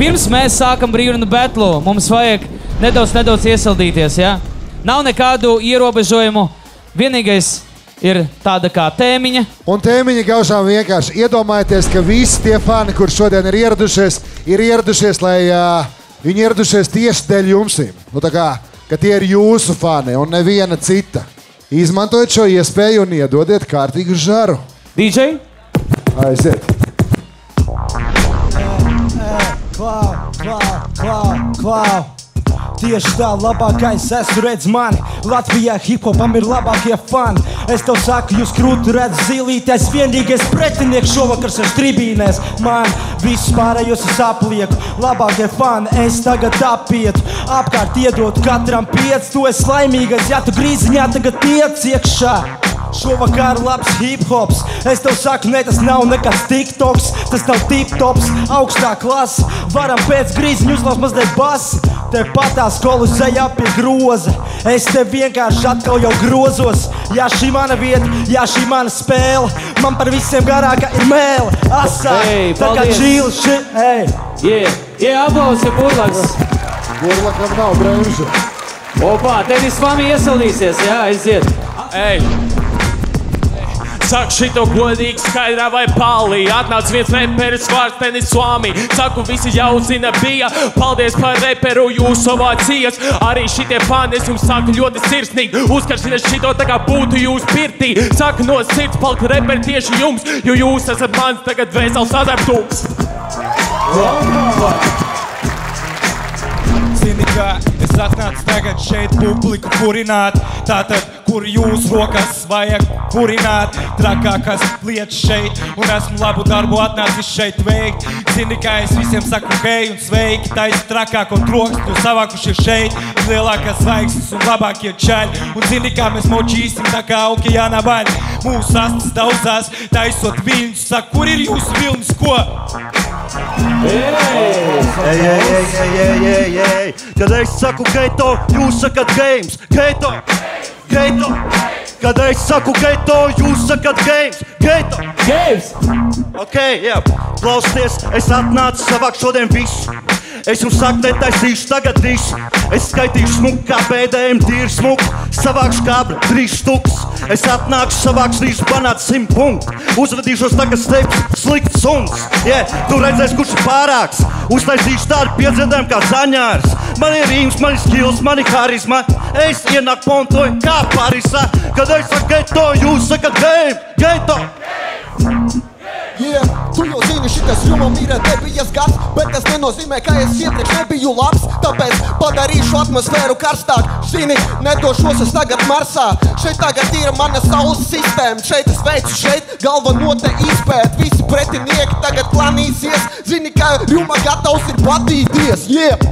pirms mēs sākam brīvdienu betlu, mums vajag nedaudz, nedaudz iesildīties. Ja? Nav nekādu ierobežojumu. Vienīgais ir tāda kā tēmiņa. Un tēmiņa gaužām vienkārši iedomājieties, ka visi tie fani, kur šodien ir ieradušies, ir ieradušies, lai uh, viņi ieradušies tieši dēļ jums. Nu, kā ka tie ir jūsu fani un neviena cita. Izmantojiet šo iespēju un iedodiet kārtīgu žaru. DJ? Aiziet! Klau, klau, klau, klau. Tieši tā, labākais esmu redzējis mani. Latvijā hip-hopam ir labākie fani. Es tev saku, jūs krūti redzat zīlīties. Vienīgais pretinieks šovakar ir tribīnēs. Man viss pārējos es aplieku. Labākie fani, es tagad apietu. Apkārt iedot katram pieci. Tu esi laimīgais, ja tu grīziņā tagad tiec iekšā. Šovakar labs hip hops. Es tev saku, ne tas nav nekas tiktoks, tas nav tip-tops, augstā klase. Varam pēc grīziņa uzlauzt mazliet basi. Te patās kolosejā pie groza. Es te vienkārši atkal jau grozos. Jā, šī mana vieta, jā, šī mana spēle. Man par visiem garākā ir mēle. Asā, Ei, tā kā paldies. čīli, ši, ej. Yeah, yeah aplausi, burlaks. Burlakam nav bremžu. Opa, tevis mami iesildīsies, jā, aiziet. Ej! Saku šito godīgi, skaidrā vai pālī. Atnāca viens reperis, vārds Tenis Swami. Saku, visi jau zina, bija. Paldies par reperu, jūs savācījāt. Arī šitie fani, es jums saku ļoti sirsnīgi. Uzkaršiniet šito tā kā būtu jūs pirtī. Saku no sirds, palikt reperi tieši jums, jo jūs esat mans tagad vēsels sadarbtums. Zini, kā es atnācu tagad šeit publiku kurināt. Tātad, kur jūs rokas vajag kurināt, trakākās lietas šeit. Un esmu labu darbu atnācis šeit veikt. Zini, kā es visiem saku, hei, un sveiki. Ir trakāko troksni, jo savākuši ir šeit. Ir lielākās zvaigznes un labākie čaļi. Un zini, kā mēs močīsim, tā kā okeāna vaļa. Mūsu astes daudzās, taisot viņus. Saka, kur ir jūsu vilnis, ko? Ej, ej, ej, ej, ej, ej, ej. Kad es saku geto, jūs sakat games. Geto, geto. Kad es saku geto, jūs sakat games. Geto. Games! Ok, jā. Klausieties, es atnācu savākt šodien visu. Es jums saku, netaisīšu tagad visu. Es skaitīšu smuku kā pēdējiem, tīri smuku. Savākšu kābru, trīs štukus. Es atnākšu, savākšu trīs banātu simt punktu. Uzvedīšos tagad steps, slikts suns. Yeah, tu redzēsi, kurš ir pārāks. Uztaisīšu tādu piedzīvojumu kā zaņārs. Man ir rīms, man ir skills, man ir harizma. Es ienāku pontoju kā Parisā. Kad es saku geto, jūs sakat game, geto. Yeah, tu jau zini, šis jumam ir debijas gads, bet tas nenozīmē, ka es iepriekš nebiju labs. Tāpēc padarīšu atmosfēru karstāk. Zini, nedošos es tagad Marsā. Šeit tagad ir mana saules sistēma. Šeit es veicu šeit galvenote izpēt. Visi pretinieki tagad planīsies. Zini, ka jumā gatavs ir patīties. Yeah!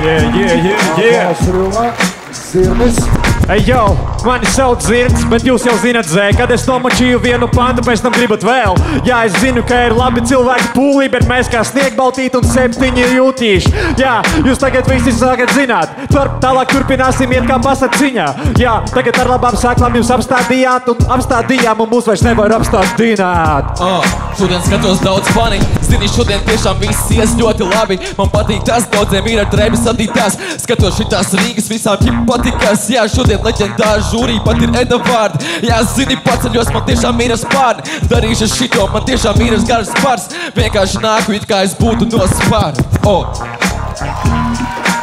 Yeah, yeah, yeah, yeah. Zirnis! Ej, jau, mani sauc Zirds, bet jūs jau zinat, zē, kad es nomačīju vienu pantu, pēc tam gribat vēl. Jā, es zinu, ka ir labi cilvēki pūlī, bet mēs kā sniegbaltīti un septiņi jūtīši. Jā, jūs tagad visi sākat zināt. Tur tālāk turpināsim iet kā pasaciņā. Jā, tagad ar labām sāklām jūs apstādījāt un apstādījām, un mūs vairs nevar apstādināt. Oh, šodien skatos daudz fani. Zini, šodien tiešām viss ies ļoti labi. Man patīk tas, daudziem ir ar drēbes sadītās. Skatos šitās Rīgas visām patīkās. Jā, šodien leģendāra žūrī pat ir Eda vārdi. Jā, zini, paceļos, man tiešām ir spārni. Darīšu šito, man tiešām ir garas spārs. Vienkārši nāku it kā es būtu no spāra. Oh.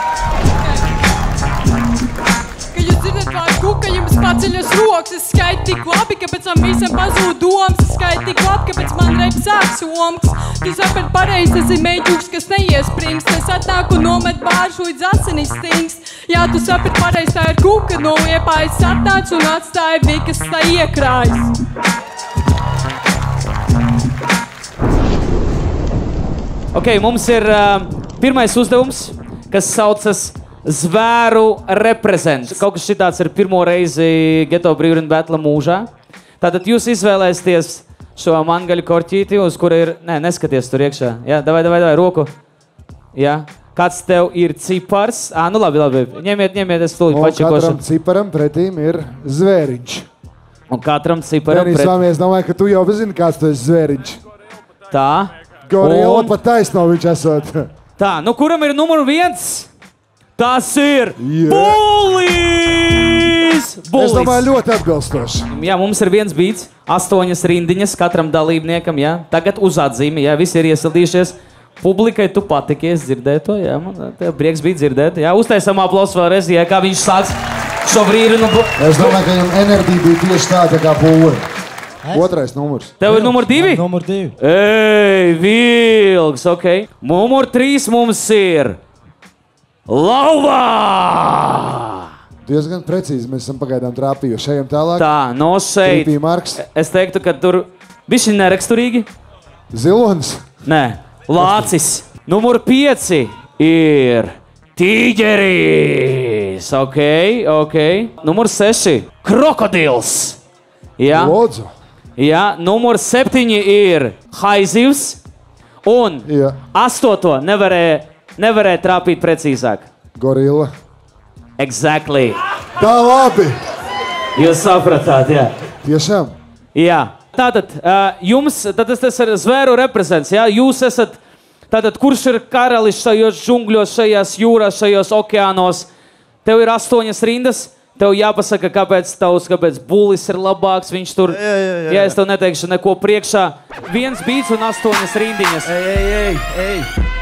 Jums paceļas rokas. Es skaitu tik labi, ka pēc tam visam pazūd domas. Es skaitu tik labi, ka pēc man reiz sāks omks. Tu saprati pareizi, tas ir mēģūks, kas neiespringst. Es atnāku nomet bāršu līdz asinis stingst. Jā, tu saprati pareizi, tā ir kuka no iepājas atnāc un atstāja vikas tā iekrājas. Ok, mums ir uh, pirmais uzdevums, kas saucas Zvēru reprezents. Kaut kas šitāds ir pirmo reizi Geto brīvdienu betla mūžā. Tātad jūs izvēlēsieties šo mangaļu korķīti, uz kura ir. Nē, neskaties tur iekšā. Jā, davai, davai, davai, roku. Jā. Kāds tev ir cipars? Ā, nu labi, labi. Ņemiet, ņemiet, es tūlīt Un katram ciparam pretīm ir zvēriņš. Un katram ciparam Denis, pret... es domāju, ka tu jau zini, kāds tas zvēriņš. Tā. Gorilla Un- pat taisno viņš esot. Tā, nu kuram ir numur viens? Tas ir Jā. Bullis! Es domāju, ļoti atbilstoši. Jā, mums ir viens beats, astoņas rindiņas katram dalībniekam. Jā. Tagad uz atzīmi, jā, visi ir iesildījušies. Publikai tu patikies dzirdēt to, jā, man tev prieks bija dzirdēt. Jā, uztaisam aplausu vēlreiz, jā, kā viņš sāks šo brīdi. Nu, Es domāju, ka viņam enerģija bija tieši tāda kā pūle. Otrais numurs. tev ir numur divi? Numur divi. Ei, vilks, ok. Numur trīs mums ir Lauvā! Diezgan precīzi mēs esam pagaidām trāpījuši. Ejam tālāk. Tā, no šeit. Trīpī Marks. Es teiktu, ka tur viss ir neraksturīgi. Zilonis. Nē, Lācis. Numur pieci ir Tīģeris. Ok, ok. Numur seši - Krokodils. Jā, Lodzu. jā. numur septiņi ir Haizivs. Un Jā. astoto nevarēja, nevarēja trāpīt precīzāk. Gorilla. Exactly. Tā labi. Jūs sapratāt, jā. Tiešām. Jā, tātad jums, tad tas, ir zvēru reprezents. Jā? Jūs esat, tātad, kurš ir karalis šajos džungļos, šajās jūrās, šajos okeānos? Tev ir astoņas rindas. Tev jāpasaka, kāpēc tavs, kāpēc bulis ir labāks. Viņš tur, Jā, jā, jā, jā es tev neteikšu neko priekšā. Viens beats un astoņas rindiņas. Ej, ej, ej, ej.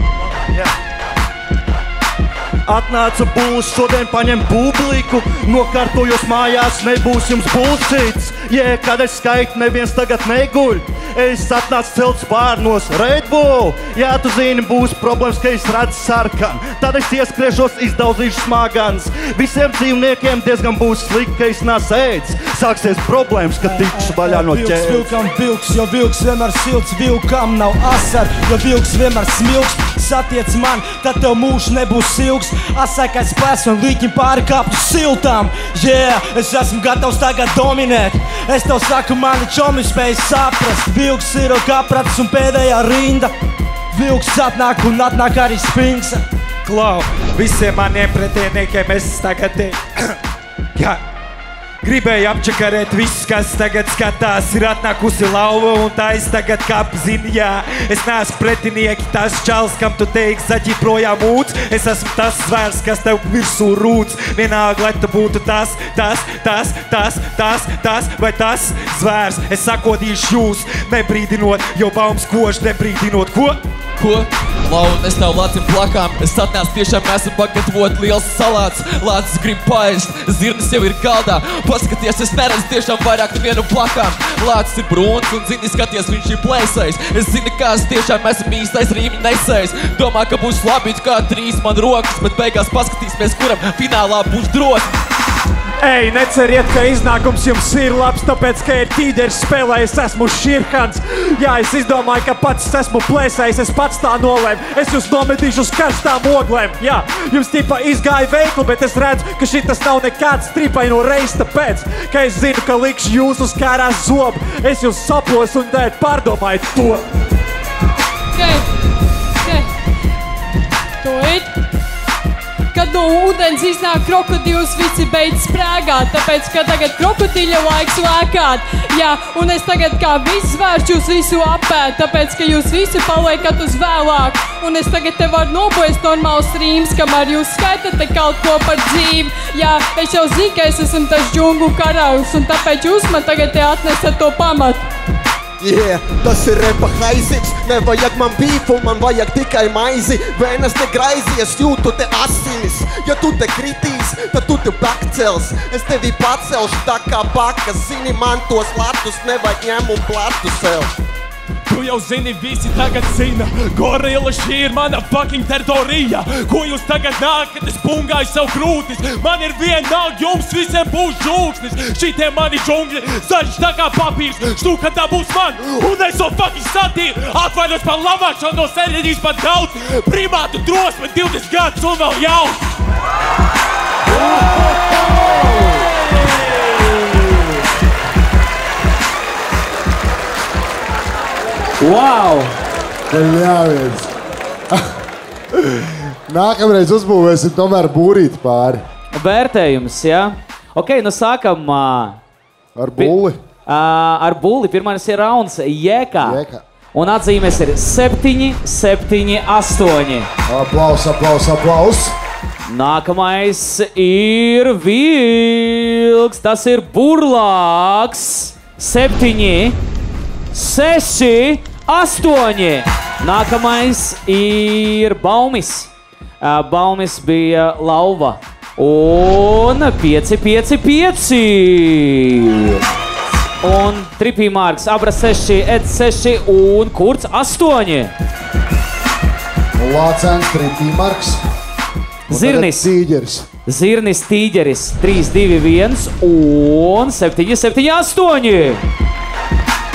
Atnāca būs, šodien paņem publiku, nokārtojos mājās, nebūs jums būsīts. Jē, kad es skaitu, neviens tagad neguļ. Es atnācu celt spārnos, Redbull. Jā, tu zini, būs problēmas, ka es redzu sarkanu. Tad es ieskriežos, izdauzīšu smagans. Visiem dzīvniekiem diezgan būs slikti, ka es nesēdzu. Sāksies problēmas, kad tikšu vaļā no ķēdes. vilkam, vilks, jo vilks vienmēr silts, vilkam nav asar, jo vilks vienmēr smilks. Satiec man, tad tev mūžs nebūs ilgs. Asākais spēks un līķim pāri kāptu siltām. Yeah, es esmu gatavs tagad dominēt. Es tev saku, mani čomi spēj saprast. Vilks ir kaprats un pēdējā rinda. Vilks atnāk un atnāk arī spings. Klau, visiem maniem pretiniekiem es tagad te... Jā. Gribēju apčakarēt visus, kas tagad skatās, ir atnākusi lauva un tā es tagad kāpu zinu, jā. Es neesmu pretinieki, tas čels, kam tu teiksi, zaķi projām ūts. Es esmu tas zvērs, kas tev virsū rūts. Vienalga, lai tu būtu tas, tas, tas, tas, tas, tas vai tas zvērs. Es sakodīšu jūs, nebrīdinot, jo baums kož, nebrīdinot ko. Ko? Lau, es tev lācim plakām, es atnācu tiešām esmu pagatavot liels salāts. Lācis grib paēst, zirnis jau ir galdā. Paskaties, es neredzu tiešām vairāk nevienu plakām. Lācis ir brūns un zini, skaties, viņš ir plēsējs. Es zinu, kā es tiešām esmu īstais rīmi nesējs. Domā, ka būs labi, kā trīs man rokas, bet beigās paskatīsimies, kuram finālā būs drosme. Ej, neceriet, ka iznākums jums ir labs, tāpēc, ka ir tīderis spēlē, es esmu šķirkants. Jā, es izdomāju, ka pats esmu plēsējis, es pats tā nolēmu. Es jūs nometīšu uz karstām oglēm. Jā, jums tipā izgāja veikli, bet es redzu, ka šis nav nekāds stripai no reizes, tāpēc, ka es zinu, ka likšu jūs uz kārās zobu. Es jūs saplos un dēļ pārdomājiet to. Okay. Okay. Tūlīt. Kad no ūdens iznāk krokodils, visi beidz sprāgāt. Tāpēc, ka tagad krokodīļa laiks lēkāt. Jā, un es tagad kā viss vērš jūs visu apēt. Tāpēc, ka jūs visi paliekat uz vēlāk. Un es tagad te varu nobojst normāls rīms, kamēr jūs skaitat kaut ko par dzīvi. Jā, es jau zinu, ka es esmu tas džungļu karalis. Un tāpēc jūs man tagad te atnesat to pamatu. Yeah, tas ir repa haizivs, nevajag man bīfu, man vajag tikai maizi. Vēnas te graizies, jūtu te asinis. Ja tu te kritīs, tad tu te bakcels Es tevi pacelšu tā kā bakas Zini, man tos latus nevajag ņem un platu sev Tu jau zini, visi tagad zina, gorila šī ir mana fucking teritorija. Ko jūs tagad nākat, es pungāju savu krūtis. Man ir vienalga, jums visiem būs žūksnis. Šitie mani džungļi, zaļš tā kā papīrs, stūka tā būs man. Un es to fucking satīru, atvainos par lavāšanu no sēdēļas pat daudz. Primātu drosmi 20 gadus un vēl jauns. Wow! Ļāviens. Nākamreiz uzbūvēsim tomēr būrīt pāri Vērtējums, jā. Ok, nu sākam uh, ar bulli. uh, ar būli. Pirmais ir rauns Jēkā. Jēkā. Un atzīmes ir 7, 7, 8. Aplaus, aplaus, aplaus. Nākamais ir vilks. Tas ir burlāks. 7, 6, 8. Nākamais ir baumis. Baumis bija lauva. Un 5, 5, 5. Un tripīmārks, abra 6, ed 6 un kurts 8. Lācēns, Trīsmarks. Zirnis. Tīģeris. Zirnis, tīģeris 3, 2, 1 un 7, 7, 8.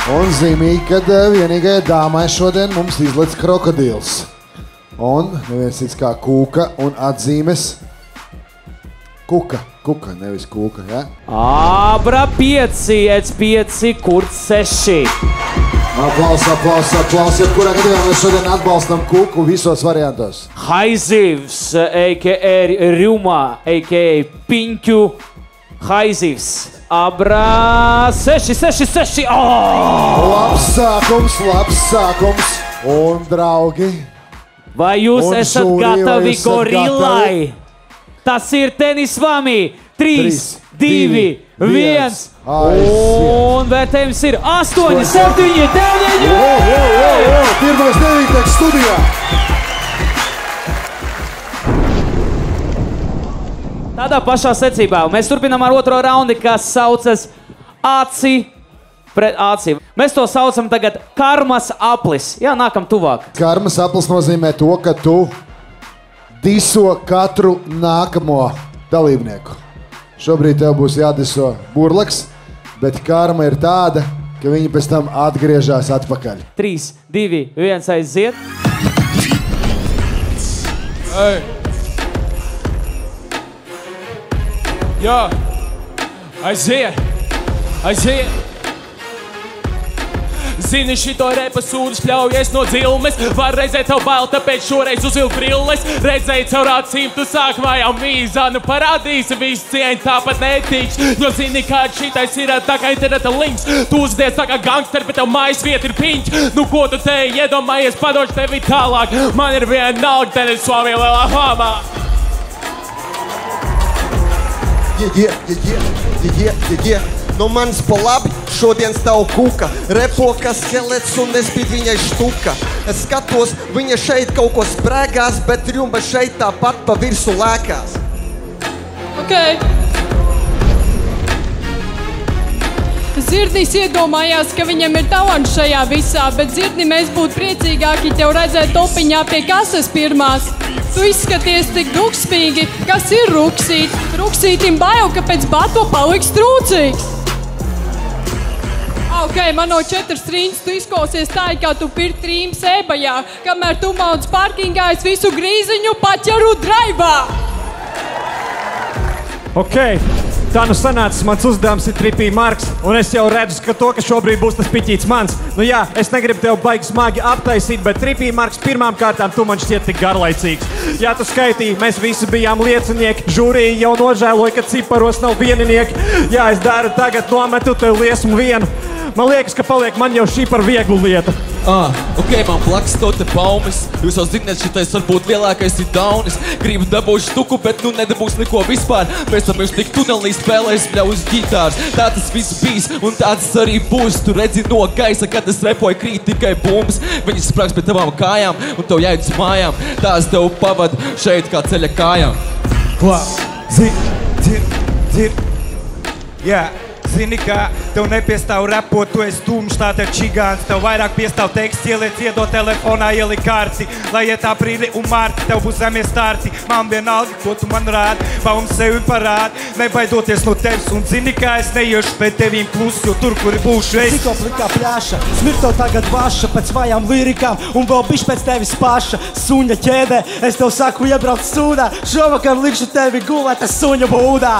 Un zīmīgi, ka eh, vienīgajai dāmai šodien mums izlaiž krokodils. Un neviens cits kā kūka un atzīmes. Kuka, kuka, nevis kūka. Ja? Abra 5, ed 5, kurts 6. Aplaus, aplaus, aplaus. Jebkurā gadījumā mēs šodien atbalstam kuku visos variantos. Haizivs, a.k.a. Rjumā, a.k.a. Piņķu Haizivs. Abra 6, 6, 6. Oh! Labs sākums, labs sākums. Un, draugi, Vai jūs Un esat vai gatavi esat gorilai? Tas ir tenis vami. 3, Trīs, 2, divi, 1. viens. Aiziet. Un vērtējums ir 8, 7, 9. o, o, o, o, pirmais devītais studijā. Tādā pašā secībā mēs turpinām ar otro raundi, kas saucas Aci pret Aci. Mēs to saucam tagad karmas aplis. Jā, nākam tuvāk. Karmas aplis nozīmē to, ka tu diso katru nākamo dalībnieku. Šobrīd tev būs jādiso burlaks, bet karma ir tāda, ka viņi pēc tam atgriežas atpakaļ. 3, 2, 1 aiziet. Hey. Jā, aiziet, aiziet. Zini, šito repa sūdu spļaujies no dzilmes. Var redzēt, tev bail, tāpēc šoreiz uzvilk brilles. Redzēji caur acīm, tu sāk mājā mīzānu. Parādīsi visu cieņu, tāpat netiks. Jo zini, kā šitais ir tā kā interneta links. Tu uzdies tā kā gangster, bet tev mājas vieta ir piņķi. Nu, ko tu te iedomājies, padošu tevi tālāk. Man ir viena nauda, tenis Somija lielā hamā. Yeah, yeah, yeah, yeah, yeah. No manis pa labi, šodien stāv kuka. Repo kā skelets un es biju viņai štuka. Es skatos, viņa šeit kaut ko sprēgās, bet rjumba šeit tāpat pa virsmu lēkās. Okay. Zirnis iedomājās, ka viņam ir talants šajā visā, bet zirni mēs būtu priecīgāki tev redzēt topiņā pie kases pirmās. Tu izskaties tik dukspīgi, kas ir ruksīt. Ruksītim bail, ka pēc bato paliks trūcīgs. Ok, man no četras trījus tu izklausies tā, kā tu pirti trījus ebajā, kamēr tu maudz parkingā, es visu grīziņu paķeru draivā. Ok, tā nu sanāca, mans uzdevums ir tripī marks, un es jau redzu, ka to, ka šobrīd būs tas piķīts mans. Nu jā, es negribu tev baigi smagi aptaisīt, bet tripī marks pirmām kārtām tu man šķiet tik garlaicīgs. Jā, tu skaitīji, mēs visi bijām liecinieki, žūrija jau nožēloja, ka ciparos nav vieninieki. Jā, es daru tagad nometu tev liesmu vienu. Man liekas, ka paliek man jau šī par vieglu lietu. Ah, ok, man blakus to te baumas. Jūs jau zināt, šitais varbūt lielākais ir daunis. Gribu dabūt štuku, bet nu nedabūs neko vispār. Pēc tam viņš tik tunelī spēlēs bļaus ģitārs. Tā tas viss bijis, un tāds arī būs. Tu redzi no gaisa, kad es repoju krīt tikai bumbas. Viņi sprāgs pie tavām kājām, un tev jāiet uz mājām. Tās tev pavada šeit kā ceļa kājām. Klau, zini, dzird, dzird. Jā, zini, ka tev nepiestāv repot, tu esi tūms, tā ir čigāns. Tev vairāk piestāv teksts, ieliec iedot telefonā, ieliek kārti. Lai iet aprīli un mārti, tev būs zemie stārti. Man vienalga, ko tu man rādi, baum sevi parādi. Nebaidoties no tevis, un zini, kā es neiešu pēc tevīm klusi, jo tur, kur būšu es. Tikko plikā pļāša, smirto tagad vaša pēc vājām lirikām, un vēl bišķi pēc tevis paša. Suņa ķēdē, es tev saku, iebrauc sūdā, šovakar likšu tevi gulēt suņa būdā.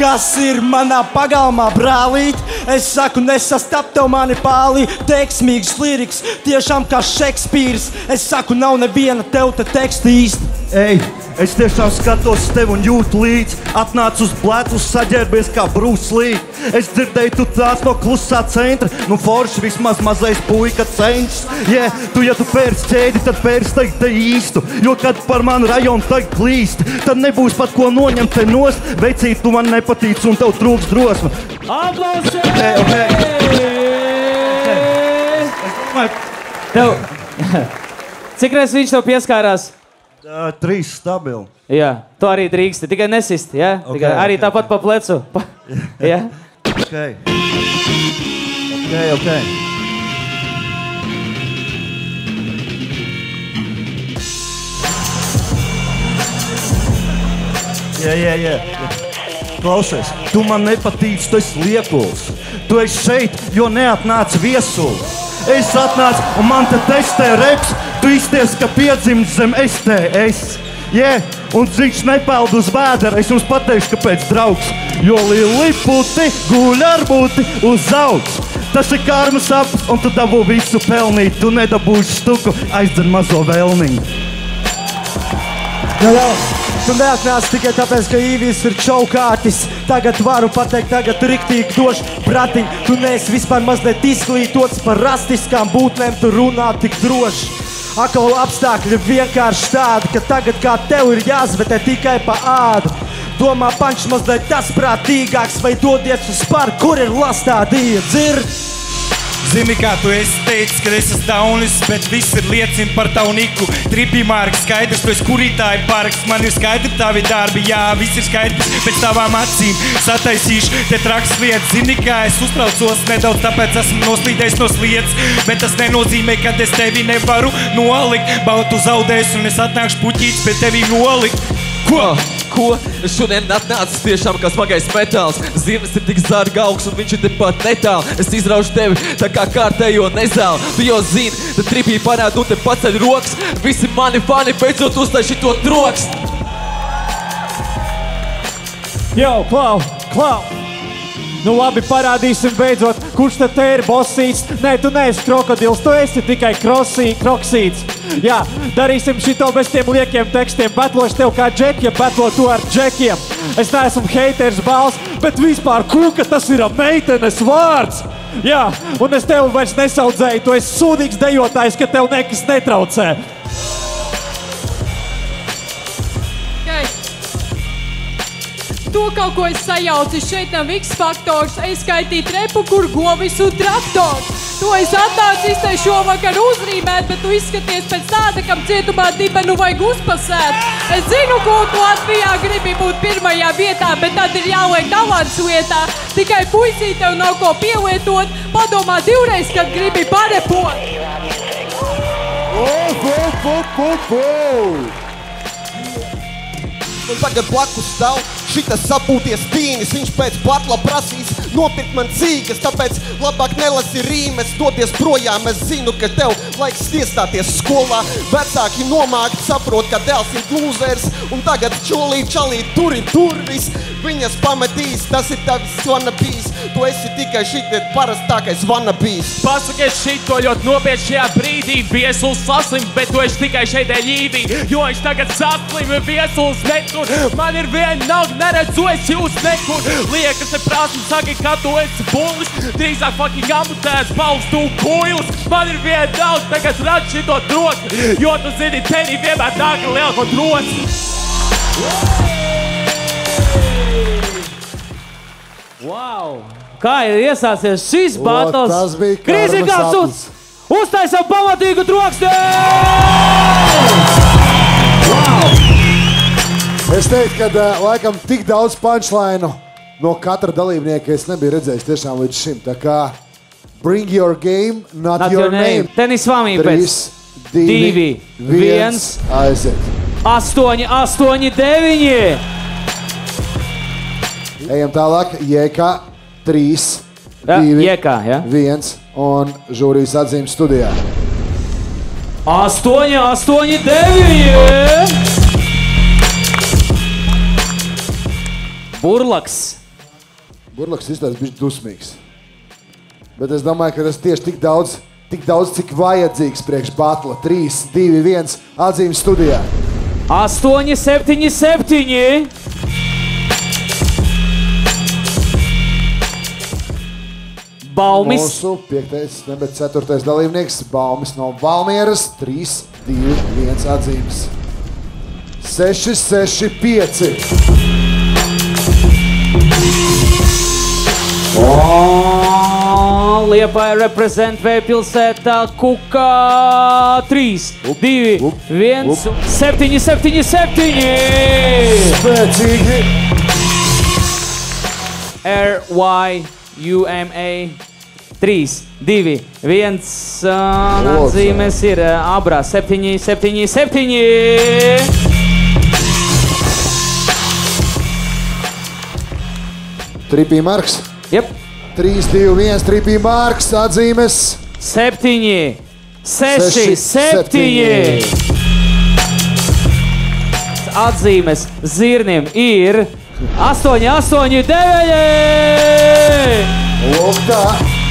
Kas ir manā pagalmā, brālīt? Es saku, nesastap tev mani pāli, teiksmīgs liriks, tiešām kā Šekspīrs. Es saku, nav neviena tev te teksta īsti. Ej, es tiešām skatos uz tevi un jūtu līdzi. Atnāc uz blētus, saģērbies kā brūslī. Es dzirdēju, tu tāds no klusā centra. Nu, forši vismaz mazais puika cenšas. Jā, yeah, tu, ja tu pērci ķēdi, tad pērci teikt te īstu. Jo, kad par manu rajonu tagad klīst, tad nebūs pat ko noņemt te nost. Veicīt, tu man nepatīc un tev trūks drosme. Aplausi! Okay, okay. Tev... Cik reizes viņš tev pieskārās? Uh, trīs stabili. Jā, tu arī drīksti. Tikai nesist. Ja? Ok, Tikai arī ok, tāpat pa plecu. Pa... Ja? Okay. Okay, okay. Jā, jā, jā. Klausies, tu man nepatīc, tu esi liekuls. Tu esi šeit, jo neatnāc viesulis. Es atnācu, un man te testē reps, tu izties, ka piedzimts zem STS. Jā, un viņš nepeld uz vēdera. Es jums pateikšu, kāpēc draugs. Jo lieli puti guļ ar būti uz augšu. Tas ir karmas aplis, un tu dabū visu pelnīt. Tu nedabūsi stuku, aizdzen mazo vēlniņu. Jā, jā. Tu neatnāc tikai tāpēc, ka īvis ir čaukārtis. Tagad varu pateikt, tagad riktīgi došu pratiņu. Tu neesi vispār mazliet izglītots par rastiskām būtnēm, tu runā tik droši. Atkal apstākļi ir vienkārši tādi, ka tagad kā tev ir jāzvetē tikai pa ādu. Domā, pančs mazliet tas prātīgāks, vai dodies uz parku, kur ir lastādīja dzird. Zini, kā tu esi teicis, ka es esmu daunis, bet viss ir liecina par tavu niku. Tripimārks, skaidrs, tu esi kurītāji parks, man ir skaidri tavi darbi, jā, viss ir skaidrs pēc tavām acīm. Sataisīšu te traks lietas, zini, kā es uztraucos nedaudz, tāpēc esmu noslīdējis no sliedas. Bet tas nenozīmē, ka es tevi nevaru nolikt. Bautu zaudēs un es atnākšu puķītis pie tevi nolikt. Ko? Ko? Šodien atnācu tiešām kā smagais metāls. Zirnis ir tik zārga augsts un viņš ir tepat netālu. Es izraušu tevi tā kā kārtējo nezāli. Tu jau zini, tad tripī panākt un te paceļ rokas. Visi mani fani beidzot uztaisīt to troks. Jau, klau, klau! Nu labi, parādīsim beidzot, kurš tad te ir bosīts. Nē, tu neesi krokodils, tu esi tikai krosī, kroksīts. Jā, darīsim šito bez tiem liekiem tekstiem. Betlošu tev kā džekiem, betlo to ar džekiem. Es neesmu haters balss, bet vispār kūka tas ir meitenes vārds. Jā, un es tevi vairs nesaudzēju, tu esi sūdīgs dejotājs, ka tev nekas netraucē. To kaut ko es sajaucu. Šeit nav X faktors. Es skaitīju trepu, kur govis un traktors. To es atnācu izteikt šovakar uzrīmēt, bet tu izskaties pēc tāda, kam cietumā dibenu vajag uzpasēt. Es zinu, ko tu Latvijā gribi būt pirmajā vietā, bet tad ir jāliek talants vietā. Tikai puisī tev nav ko pielietot. Padomā divreiz, kad gribi parepot. Un tagad blakus stāv šitas sapūties tīnis. Viņš pēc batla prasīs nopirkt man cīgas, tāpēc labāk nelasi rīmes, doties projām. Es zinu, ka tev laiks iestāties skolā. Vecāki nomākti saprot, ka dēls ir lūzers, un tagad čolī čalī tur ir durvis. Viņas pametīs, tas ir tavs vanabīs. Tu esi tikai šitie parastākais vanabīs. Pasakies šito ļoti nopietni šajā brīdī. Viesuls saslim, bet tu esi tikai šeit dēļīvī. Jo viņš tagad saslim, viesuls netur. Man ir viena nauda, neredzu, es jūs nekur. Liekas, ne prasmu, saki, ka tu esi bullis. Drīzāk fucking amutēts, pauls tu puilis. Man ir viena nauda, tagad rad šito troku. Jo tu zini, tenī vienmēr nāk ar lielāko troku. Wow! Kā ir iesācies šis O, battles? tas bija Krīzīgi karmas apsūdz! Uztaisam pamatīgu troksti! Es teiktu, ka uh, laikam tik daudz punchline no katra dalībnieka es nebiju redzējis tiešām līdz šim. Tā kā bring your game, not, Not your, your name. Tenis Vamī pēc. 3, divi, 2, 1. viens. Aiziet. 8, 8, 9! Ejam tālāk. Jēkā 3, Ja, 2, Jēkā, ja? 1 un žūrijas atzīmes studijā. 8, 8, 9! Burlaks. Burlaks izstāsta bija dusmīgs. Bet es domāju, ka tas tieši tik daudz, tik daudz cik vajadzīgs priekš batla. 3, 2, 1 atzīmes studijā. 8, 7, 7. Baumis. Mūsu piektais, ne, bet ceturtais dalībnieks Baumis no Valmieras. 3, 2, 1 atzīmes. 6, 6, 5. O, Liepa reprezent Vēpilsētā Kuka 3, 2, 1, 7, 7, 7. Spēcīgi! RYUMA 3, 2, 1. Atzīmes ir abrā 7, 7, 7. Tripī Marks. Yep. 3, 2, 1 tripī Marks atzīmes. 7, 6, Seši, 7. Atzīmes zirnim ir 8, 8, 9. Lūk tā!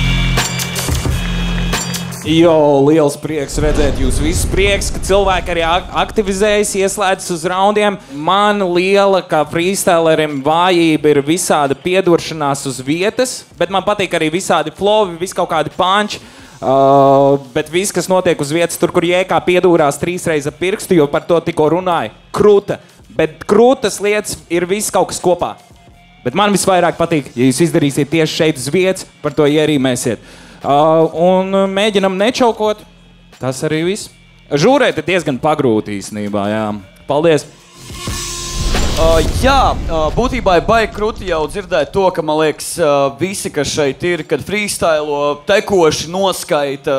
Jo, liels prieks redzēt jūs visus. Prieks, ka cilvēki arī ak- aktivizējas, ieslēdzas uz raundiem. Man liela, kā freestylerim, vājība ir visāda piedošanās uz vietas, bet man patīk arī visādi flowi, vis kaut kādi panči. Uh, bet viss, kas notiek uz vietas, tur, kur jēkā piedūrās trīs reizes ar pirkstu, jo par to tikko runāju, krūta. Bet krūtas lietas ir viss kaut kas kopā. Bet man visvairāk patīk, ja jūs izdarīsiet tieši šeit uz vietas, par to ierīmēsiet. Un mēģinam nečaukot. Tas arī viss. Žūrēt ir diezgan pagrūti īstenībā. Jā. Paldies! Uh, jā, uh, būtībā ir baigi krūti jau dzirdēt to, ka man liekas, uh, visi, kas šeit ir, kad freestilo tekoši noskaita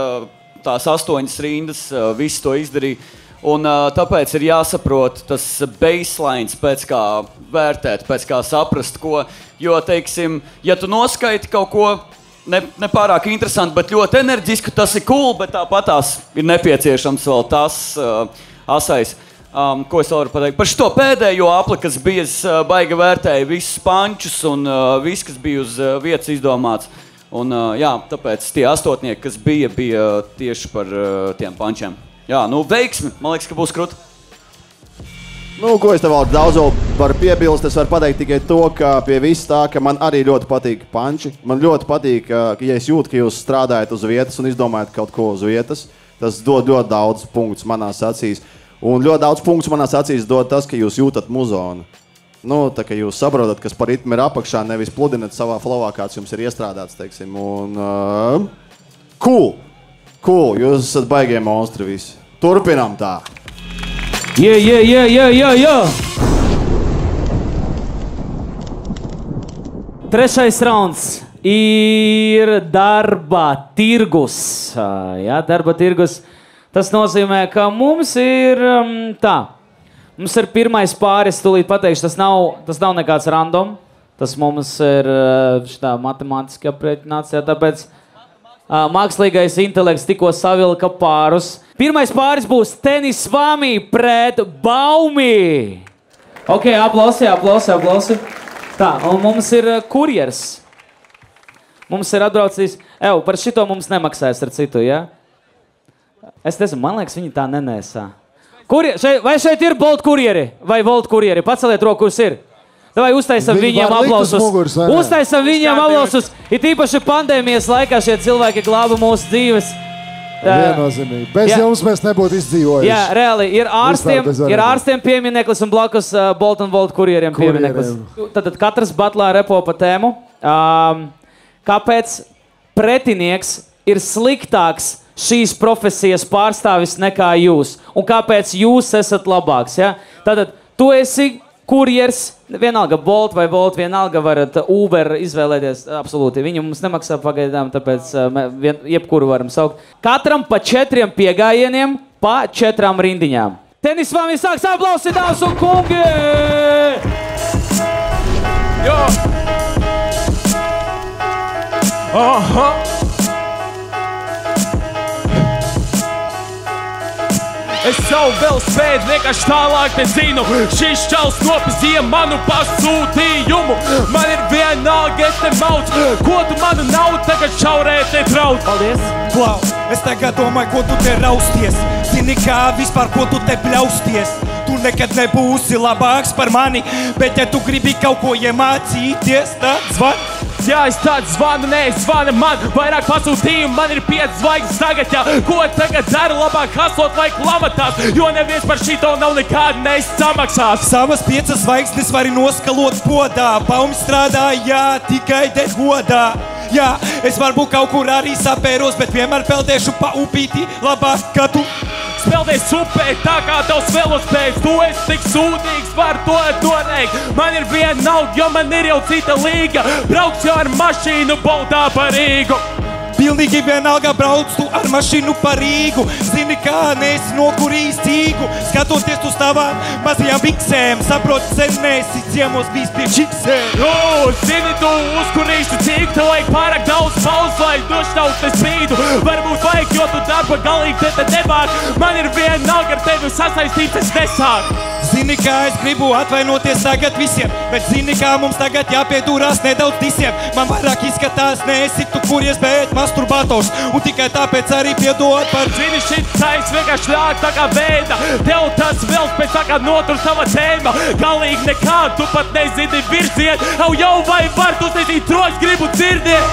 tās astoņas rindas, visi to izdarīja. Un, tāpēc ir jāsaprot tas baseline, pēc kā vērtēt, pēc kā saprast, ko. Jo, teiksim, ja tu noskaiti kaut ko ne, ne pārāk interesantu, bet ļoti enerģisku, tas ir cool, bet tāpat tās ir nepieciešams vēl tas uh, asais. Um, ko es varu pateikt? Par šo pēdējo apli, kas bija, uh, baigi vērtēju visus pančus un uh, viss, kas bija uz uh, vietas izdomāts. Un, uh, jā, tāpēc tie astotnieki, kas bija, bija tieši par uh, tiem pančiem. Jā, nu veiksmi. Man liekas, ka būs krūti. Nu, ko es tev vēl daudz varu piebilst? Es varu pateikt tikai to, ka pie vis tā, ka man arī ļoti patīk panči. Man ļoti patīk, ka, ja es jūtu, ka jūs strādājat uz vietas un izdomājat kaut ko uz vietas. Tas dod ļoti daudz punktus manā acīs. Un ļoti daudz punktus manā acīs dod tas, ka jūs jūtat muzonu. Nu, tā kā jūs saprotat, kas par ritmu ir apakšā, nevis pludināt savā flowā, kāds jums ir iestrādāts. Teiksim, un, uh, cool! Cool! Jūs esat baigie monstri visi. Turpinām tā! Yeah, yeah, yeah, yeah, yeah, yeah. Trešais rauns ir darba tirgus. Ā, Jā, darba tirgus. Tas nozīmē, ka mums ir um, tā. Mums ir pirmais pāris, tūlīt pateikšu, tas nav, tas nav nekāds random. Tas mums ir ā, šitā matemātiski aprēķināts, jā, tāpēc mākslīgais intelekts tikko savilka pārus. Pirmais pāris būs tenis vāmī pret baumī. Ok, aplausi, aplausi, aplausi. Tā, un mums ir kurjers. Mums ir atbraucis, Evo, par šito mums nemaksājas ar citu? Ja? Es nezinu, man liekas, viņi tā nenēsā. Kurie, šeit, vai šeit ir Bolt kurjeri vai Volt kurjeri? Paceliet roku, kurš ir. Vai uztaisam Viņi viņiem aplausus? ne? Uztaisam viņiem aplausus. It īpaši pandēmijas laikā šie cilvēki glāba mūsu dzīves. Tā- Viennozīmīgi. Bez Jā. jums mēs nebūtu izdzīvojuši. Jā, reāli ir ārstiem, ir ārstiem piemineklis un blakus uh, Bolton Volt kurjeriem piemineklis. Tad, tad katrs batlā repo pa tēmu. Um, kāpēc pretinieks ir sliktāks šīs profesijas pārstāvis nekā jūs? Un kāpēc jūs esat labāks? Ja? Tātad tu esi kurjers, vienalga Bolt vai Bolt, vienalga varat Uber izvēlēties. Absolūti, viņi mums nemaksā pagaidām, tāpēc uh, vien, jebkuru varam saukt. Katram pa četriem piegājieniem, pa četrām rindiņām. Tenis vāmi sāks aplausi, dāmas un kungi! Jo! Aha! Es savu vēl spēju, vienkārši tālāk nezinu. Šis čels nopizīja manu pasūtījumu. Man ir vienalga, es te mauc. Ko tu manu naudu tagad šaurēt netrauc? Paldies! Klau, es tagad domāju, ko tu te rausties. Zini, kā vispār, ko tu te bļausties. Tu nekad nebūsi labāks par mani, bet ja tu gribi kaut ko iemācīties, tad zvani. Jā, es tāds zvanu, nē, zvana man, vairāk pasūtījumu, man ir pieci zvaigznes tagad, jā. Ko tagad daru, labāk haslot vai klamatās, jo neviens par šito nav nekāda neizsamaksās. Savas piecas zvaigznes var noskalot podā, paumi strādā, jā, tikai dēļ godā. Jā, es varbūt kaut kur arī sapēros, bet vienmēr peldēšu pa upīti labāk, ka tu. Spēlēs upē, tā kā tavs velospēks, tu esi tik sūdīgs, var to noteikt. Man ir viena nauda, jo man ir jau cita līga. Brauks jau ar mašīnu, baudā par Rīgu. Pilnīgi vienalga brauc tu ar mašīnu pa Rīgu. Zini, kā nesi no kurīs cīgu. Skatoties uz tavām mazajām biksēm, saproti, sen nesi ciemos bijis pie čiksēm. O, zini, tu uzkurīsi cik, tev vajag pārāk daudz pauzes, lai došķaut te spīdu. Varbūt vajag, jo tu darba galīgi te te nebāk. Man ir viena nauda ar tevi sasaistīts, es nesāku. Zini, kā es gribu atvainoties tagad visiem, bet zini, kā mums tagad jāpiedurās nedaudz visiem. Man vairāk izskatās, neesi tu kuries, bet masturbators. Un tikai tāpēc arī piedod par Zini, šis caiks vienkārši ļāk tā kā veida. Tev tas vēl pēc tā kā notur sava tēma. Galīgi nekā, tu pat nezini virziet. Au jau vai var, tu nezini troks, gribu dzirdēt.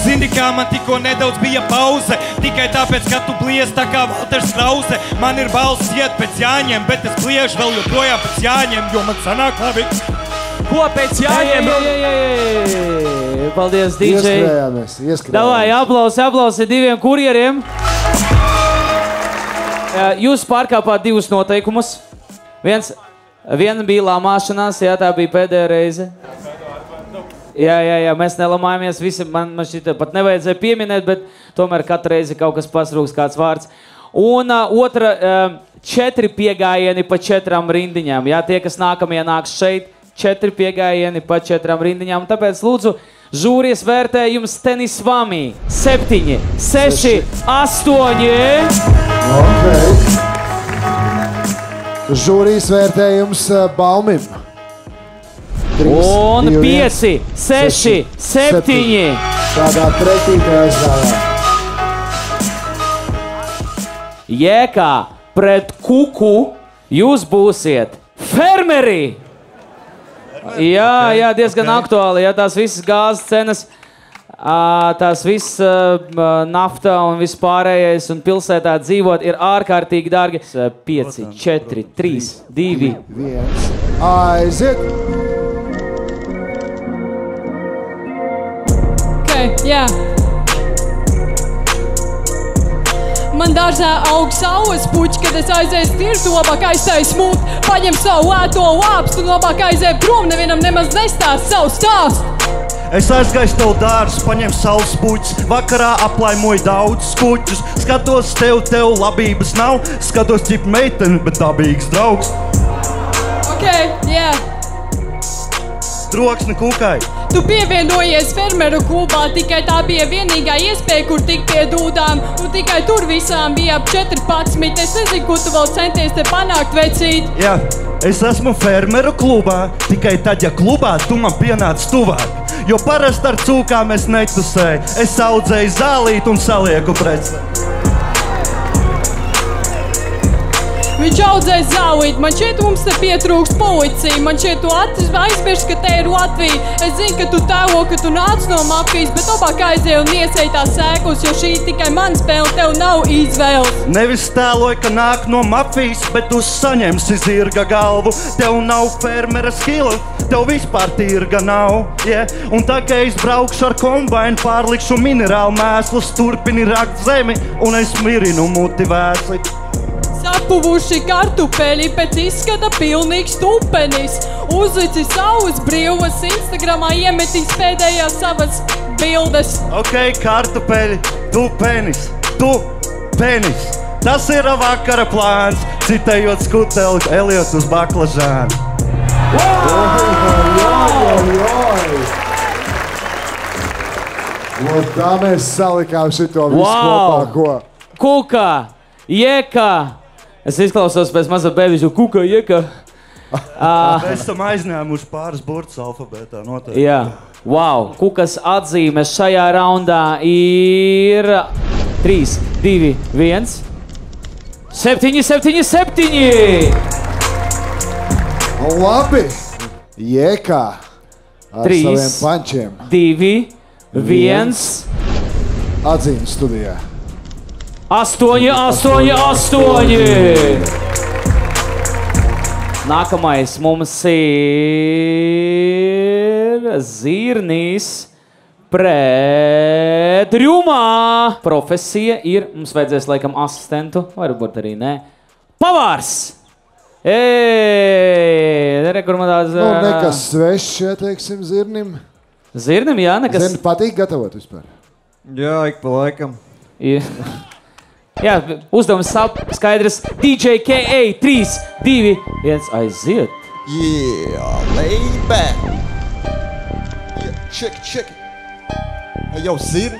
Zini, kā man tikko nedaudz bija pauze. Tikai tāpēc, ka tu blies tā kā Walters Krause. Man ir balss iet pēc jāņem, bet es bliežu vēl joprojām pēc jāņem, jo man sanāk labi. Ko pēc jāņem? Ei, ei, ei, ei. Paldies, DJ! Ieskrējāmies, ieskrējāmies. Davai, aplausi, aplausi diviem kurjeriem. Jūs pārkāpāt divus noteikumus. Viens, viena bija lamāšanās, jā, tā bija pēdējā reize. Jā, jā, jā, mēs nelamājamies. Visi, man man šī pat nevajadzēja pieminēt, bet tomēr katru reizi kaut kas pasrūks, kāds vārds. Un uh, otra, uh, četri piegājieni pa četrām rindiņām. Jā, tie, kas nākamie nāks šeit, četri piegājieni pa četrām rindiņām. Tāpēc lūdzu, žūrijas vērtējums tenis vami. Septiņi, seši, seši. astoņi. Okay. Žūrijas vērtējums uh, Balmim. 3, un 2, 5, 6, 7. Tādā pretīgā aizgājā. Jēkā pret kuku jūs būsiet fermeri! Jā, jā, diezgan okay. aktuāli. Jā, tās visas gāzes cenas, tās visas nafta un viss pārējais, un pilsētā dzīvot ir ārkārtīgi dārgi. 5, 4, 3, 2, 1. Aiziet! Okay, jā. Man dārzā aug saules puķi, kad es aizēju tirtu, labāk aizstāju smūti, paņem savu ēto lāpstu labāk aizēju prom, nevienam nemaz nestāst savu stāstu. Es aizgāju tev dārstu, paņēmu savus puķus, vakarā aplaimoju daudz skuķus. Skatos, tev, tev labības nav, skatos, cik meitene, bet dabīgs draugs. Ok, jā. Troksni kukai. Tu pievienojies fermeru klubā, tikai tā bija vienīgā iespēja, kur tikt pie dūdām. Un tikai tur visām bija ap 14. Es nezinu, ko tu vēl centies te panākt, vecīt. Jā, es esmu fermeru klubā, tikai tad, ja klubā tu man pienāc tuvāk. Jo parasti ar cūkām es netusēju, es audzēju zālīti un salieku preci. Viņš audzēja zālīt, man šeit mums te pietrūkst policija. Man šeit tu aizmirsti, ka te ir Latvija. Es zinu, ka tu tēlo, ka tu nāc no mafijas, bet labāk aizēj un iesēj tās sēklas, jo šī tikai man spēle, tev nav izvēles. Nevis tēloju, ka nāk no mafijas, bet tu saņemsi zirga galvu. Tev nav fermera skila, tev vispār tirga nav. Yeah. Un tā kā es braukšu ar kombainu, pārlikšu minerālu mēslus, turpini rakt zemi, un es mirinu muti vēsli. Sapuvuši kartupeļi pēc izskata pilnīgs tupenis. Uzlicis savus brīvas, Instagramā iemetīs pēdējās savas bildes. Ok, kartupeļi, tu penis, tu penis. Tas ir vakara plāns, citējot skuteli Eliots uz baklažānu. Un tā mēs salikām šo visu Wow! kopā. Ko? kuka, jeka. Es izklausos pēc maza bebiņa, kuka, jeka. Uh, Mēs esam aizņēmuši pāris burtus alfabētā. Noteikti. Jā, wow. Kukas atzīmes šajā raundā ir 3, 2, 1, 7, 7, 7. Labi! Jēkā! Ar Trīs, saviem pančiem. 2, 1, Atzīmes studijā. 8, 8, 8. Nākamais mums ir Zirnīs pret Rjumā. Profesija ir, mums vajadzēs laikam asistentu, varbūt arī nē. Pavārs! Ej, nerekur man tāds... Nu, nekas svešs, ja teiksim, zirnim. Zirnim, jā, nekas. Zirni patīk gatavot vispār. Jā, ik pa laikam. Jā, jā uzdevums skaidrs. DJ KA 3, 2, 1, aiziet. Yeah, baby! Yeah, check, check! Jau zini,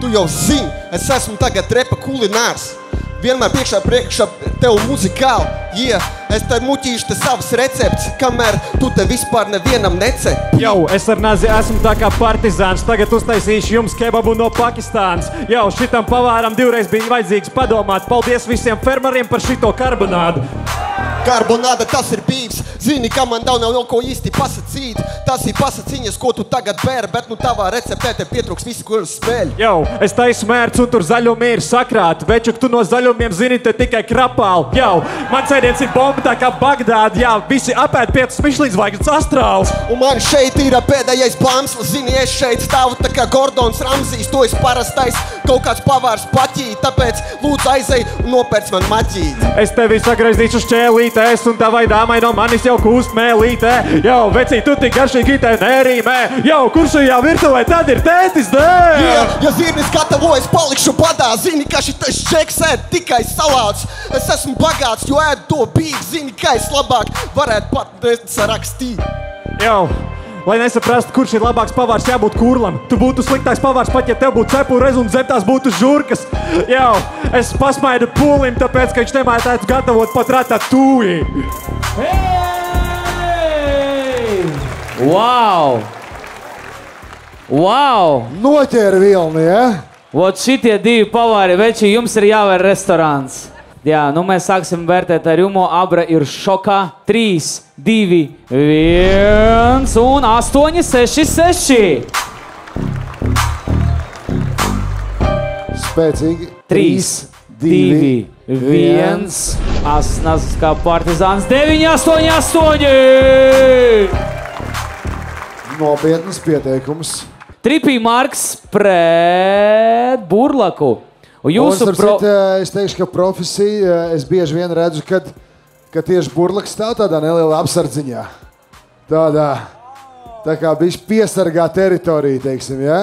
tu jau zini, es esmu tagad repa kulinārs. Vienmēr priekšā, priekšā tev muzikāli. Yeah, es te muķīšu te savas receptes, kamēr tu te vispār nevienam necep. Jau, es ar nazi esmu tā kā partizāns. Tagad uztaisīšu jums kebabu no Pakistānas. Jau, šitam pavāram divreiz bija vajadzīgs padomāt. Paldies visiem fermeriem par šito karbonādu. Karbonāda tas ir bijis. Zini, ka man nav nav ko īsti pasakīt. Tas ir pasakiņas, ko tu tagad bēri, bet nu tavā receptē te pietrūks visu, kuras spēļ. Jau, es taisu mērķus un tur zaļumi ir sakrāti. Večuk, tu no zaļumiem zini te tikai krapāli. Jau, man sēdiens ir bomba tā kā Bagdāda. Jā, visi apēd piecas Mišlīns zvaigznes astrāls. Un man šeit ir pēdējais plāns, zini, es šeit stāvu tā kā Gordons Ramsīs. To es parastais kaut kāds pavārs paķīt, tāpēc lūdzu aizej un nopērc man maķīt. Es tevi sagraizīšu šķēlītē, es un tavai dāmai no manis jau kūst mēlītē. Jau, vecī, tu tik garšīgi te nerīmē. Jau, kurš šajā virtuvē tad ir tētis dēļ? Ja, ja zirnis gatavojas, palikšu badā. Zini, ka šis čeks ēd tikai salāts. Es esmu bagāts, jo ēdu to bīgu. Zini, ka es labāk varētu pat sarakstīt. Jau, lai nesaprastu, kurš ir labāks pavārs, jābūt kurlam. Tu būtu sliktāks pavārs, pat ja tev būtu cepura un zem tās būtu žurkas. Jau, es pasmaidu pūlim, tāpēc, ka viņš nemācētu gatavot pat ratatūju. Wow! Wow! Noķēra vilni, ja? Vot šitie divi pavāri, veči, jums ir jāvēr restorāns. Jā, nu mēs sāksim vērtēt ar jumo. Abra ir šokā. 3, 2, 1 un 8, 6, 6. Spēcīgi. 3, 2, 1. Asnas kā partizāns 9, 8, 8. Nopietnas pieteikums. Tripī Marks pret Burlaku. Jūsu pro... pro... Es teikšu, ka profesija, es bieži vien redzu, kad, ka tieši burlaks stāv tādā nelielā apsardziņā. Tādā, tā kā viņš piesargā teritoriju, teiksim, ja?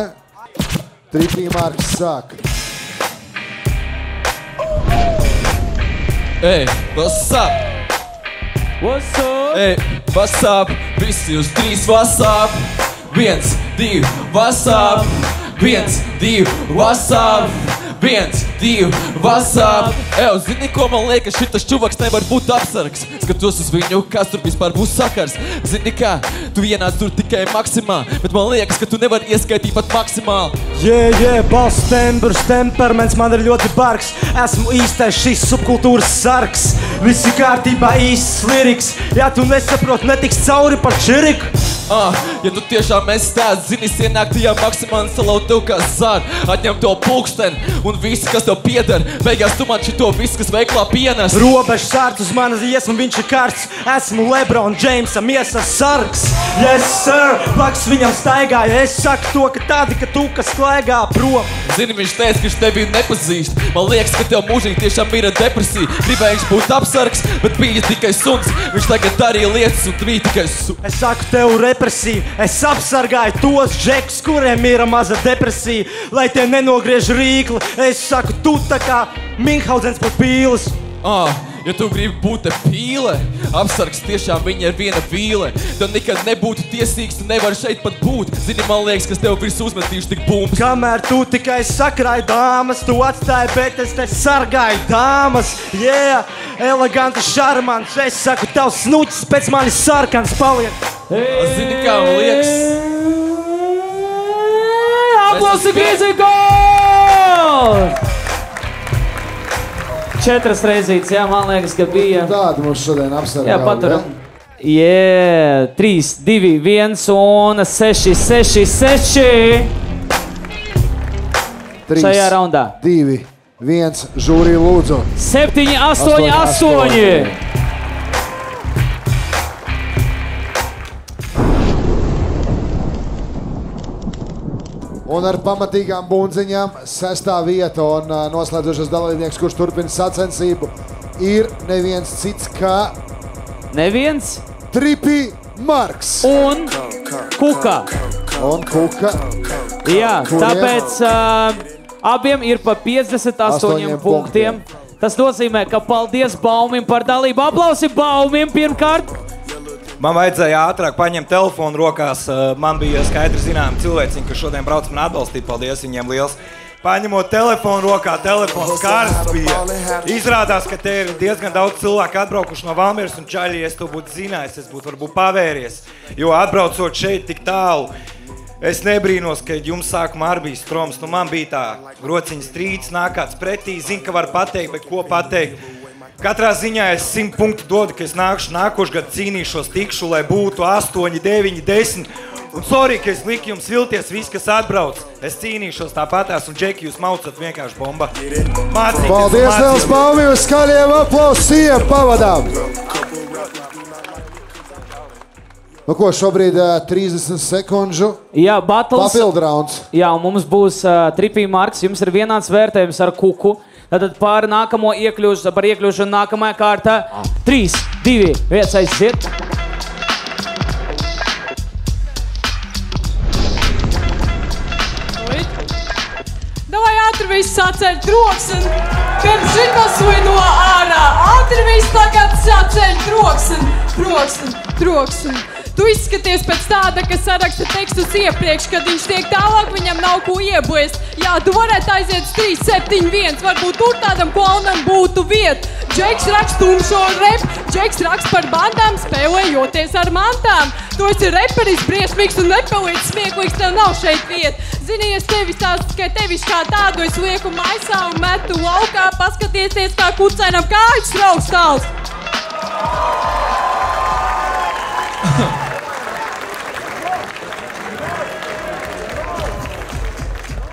Tripī Marks sāk. Ej, what's up? What's up? Ej, what's up? Visi uz trīs what's up? Viens, divi, what's up? Viens, divi, what's up? Viens, divi, up? Evo, zini, ko man liekas, šitas čuvaks nevar būt apsargs. Skatos uz viņu, kas tur vispār būs sakars. Zini, kā, tu ienāc tur tikai maksimā, bet man liekas, ka tu nevari ieskaitīt pat maksimāli. Jē, jē, balss tembrs, temperaments man ir ļoti bargs. Esmu īstais šīs subkultūras sargs. Viss ir kārtībā, īsts liriks. Ja tu nesaproti, netiks cauri par čiriku. Ah, ja tu tiešām esi tāds, zini, ienāk tajā maksimālā salauzt tev kā zār, atņem to pulksteni un visu, kas tev pieder. Beigās tu man šito visu, kas veiklā pienes. Robežs sārts uz manas iesmu, viņš ir karsts. Esmu Lebrons, Džeimsa miesas sargs. Yes, sir, blakus viņam staigāja. Es saku to, ka tādi, ka tu, kas klaigā prom. Zini, viņš teica, ka viņš tevi nepazīst. Man liekas, ka tev mūžīgi tiešām ir depresija. Gribēja viņš būt apsargs, bet bija tikai suns. Viņš tagad darīja lietas un bija tikai suns. Es saku tev, represija. Es apsargāju tos džekus, kuriem ir maza depresija, lai tie nenogriež rīkli. Es saku, tu tā kā Minhausens pat pīlis. Ah, Ja tu gribi būt te pīle, apsargs tiešām viņa ir viena vīle. Tev nekad nebūtu tiesīgs, tu nevari šeit pat būt. Zini, man liekas, kas tev virs uzmetījuši tik bumbas. Kamēr tu tikai sakrāji dāmas, tu atstāji, bet es te sargāju dāmas. Yeah, elegants, šarmants. Es saku, tavs snuķis pēc manis sarkans paliek. Zini, kā man liekas? Aplausi Grīzī gol! Četras reizītes, jā, man liekas, ka bija. Tāda mums šodien apsver. Jā, paturam. Jā, 3, 2, 1 un 6, 6, 6. Šajā raundā. 2, 1, žūrī lūdzu. 7, 8, 8. Un ar pamatīgām bunziņām sestā vieta un noslēdzošais dalībnieks, kurš turpina sacensību, ir neviens cits kā Neviens. Tripi Marks. Un Kuka. Un Kuka. Jā, Kuriem? tāpēc uh, abiem ir pa 58 Astoņiem punktiem. Tas nozīmē, ka paldies Baumim par dalību. Aplausi Baumim pirmkārt. Man vajadzēja ātrāk paņemt telefonu rokās. eh, Man bija skaidrs, zinām, cilvēki, kas šodien brauc man atbalstīt. Paldies viņiem liels! Paņemot telefonu rokā, telefons karsts bija. Izrādās, ka te ir diezgan daudz cilvēku atbraukuši no Vāmieras un Čaļi. Ja es to būtu zinājis, es būtu varbūt pavēries. Jo atbraucot šeit tik tālu, es nebrīnos, ka jums sākumā arī bija stroms. Nu, man bija tā rociņa strīds, nāk kāds pretī, zina, ka var pateikt, bet ko pateikt. Katrā ziņā es simt punktu dodu, ka es nākšu nākošais gads cīnīšos, tikšu, lai būtu 8, 9, 10. Un sorry, ka es liku jums vilties, viss, kas atbrauc. Es cīnīšos tāpatās, un Džeki, jūs maucat vienkārši bomba. Mācīties, Paldies. Liels Baumi, uz skaļiem aplausiem pavadām! Nu ko, šobrīd uh, 30 sekundžu. Jā, battles. Papildu rauns. Jā, un mums būs uh, tripī marks. Jums ir vienāds vērtējums ar kuku. Tad par nākamo iekļūšanu, par iekļūšanu nākamajā kārtā. 3, 2, 1, aiziet! Davai ātri viss saceļ troksni, kad šitas vai no ārā. Ātri viss tagad saceļ troksni, troksni, troksni. Tu izskaties pēc tāda, kas saraksta tekstus iepriekš, kad viņš tiek tālāk, viņam nav ko iebuest. Jā, tu varētu aiziet uz 3, 7, 1. Varbūt tur tādam klaunam būtu vieta. Džeks raksta tumšo repu, Džeks raksta par bandām, spēlējoties ar mantām. Tu esi reperis, briesmīgs un nepalīdz smieklīgs, tev nav šeit vieta. Zini, es tevi stāstu, ka tevis kā tādu es lieku maisā un metu laukā, paskatieties, kā kucēnam kājas raustāls.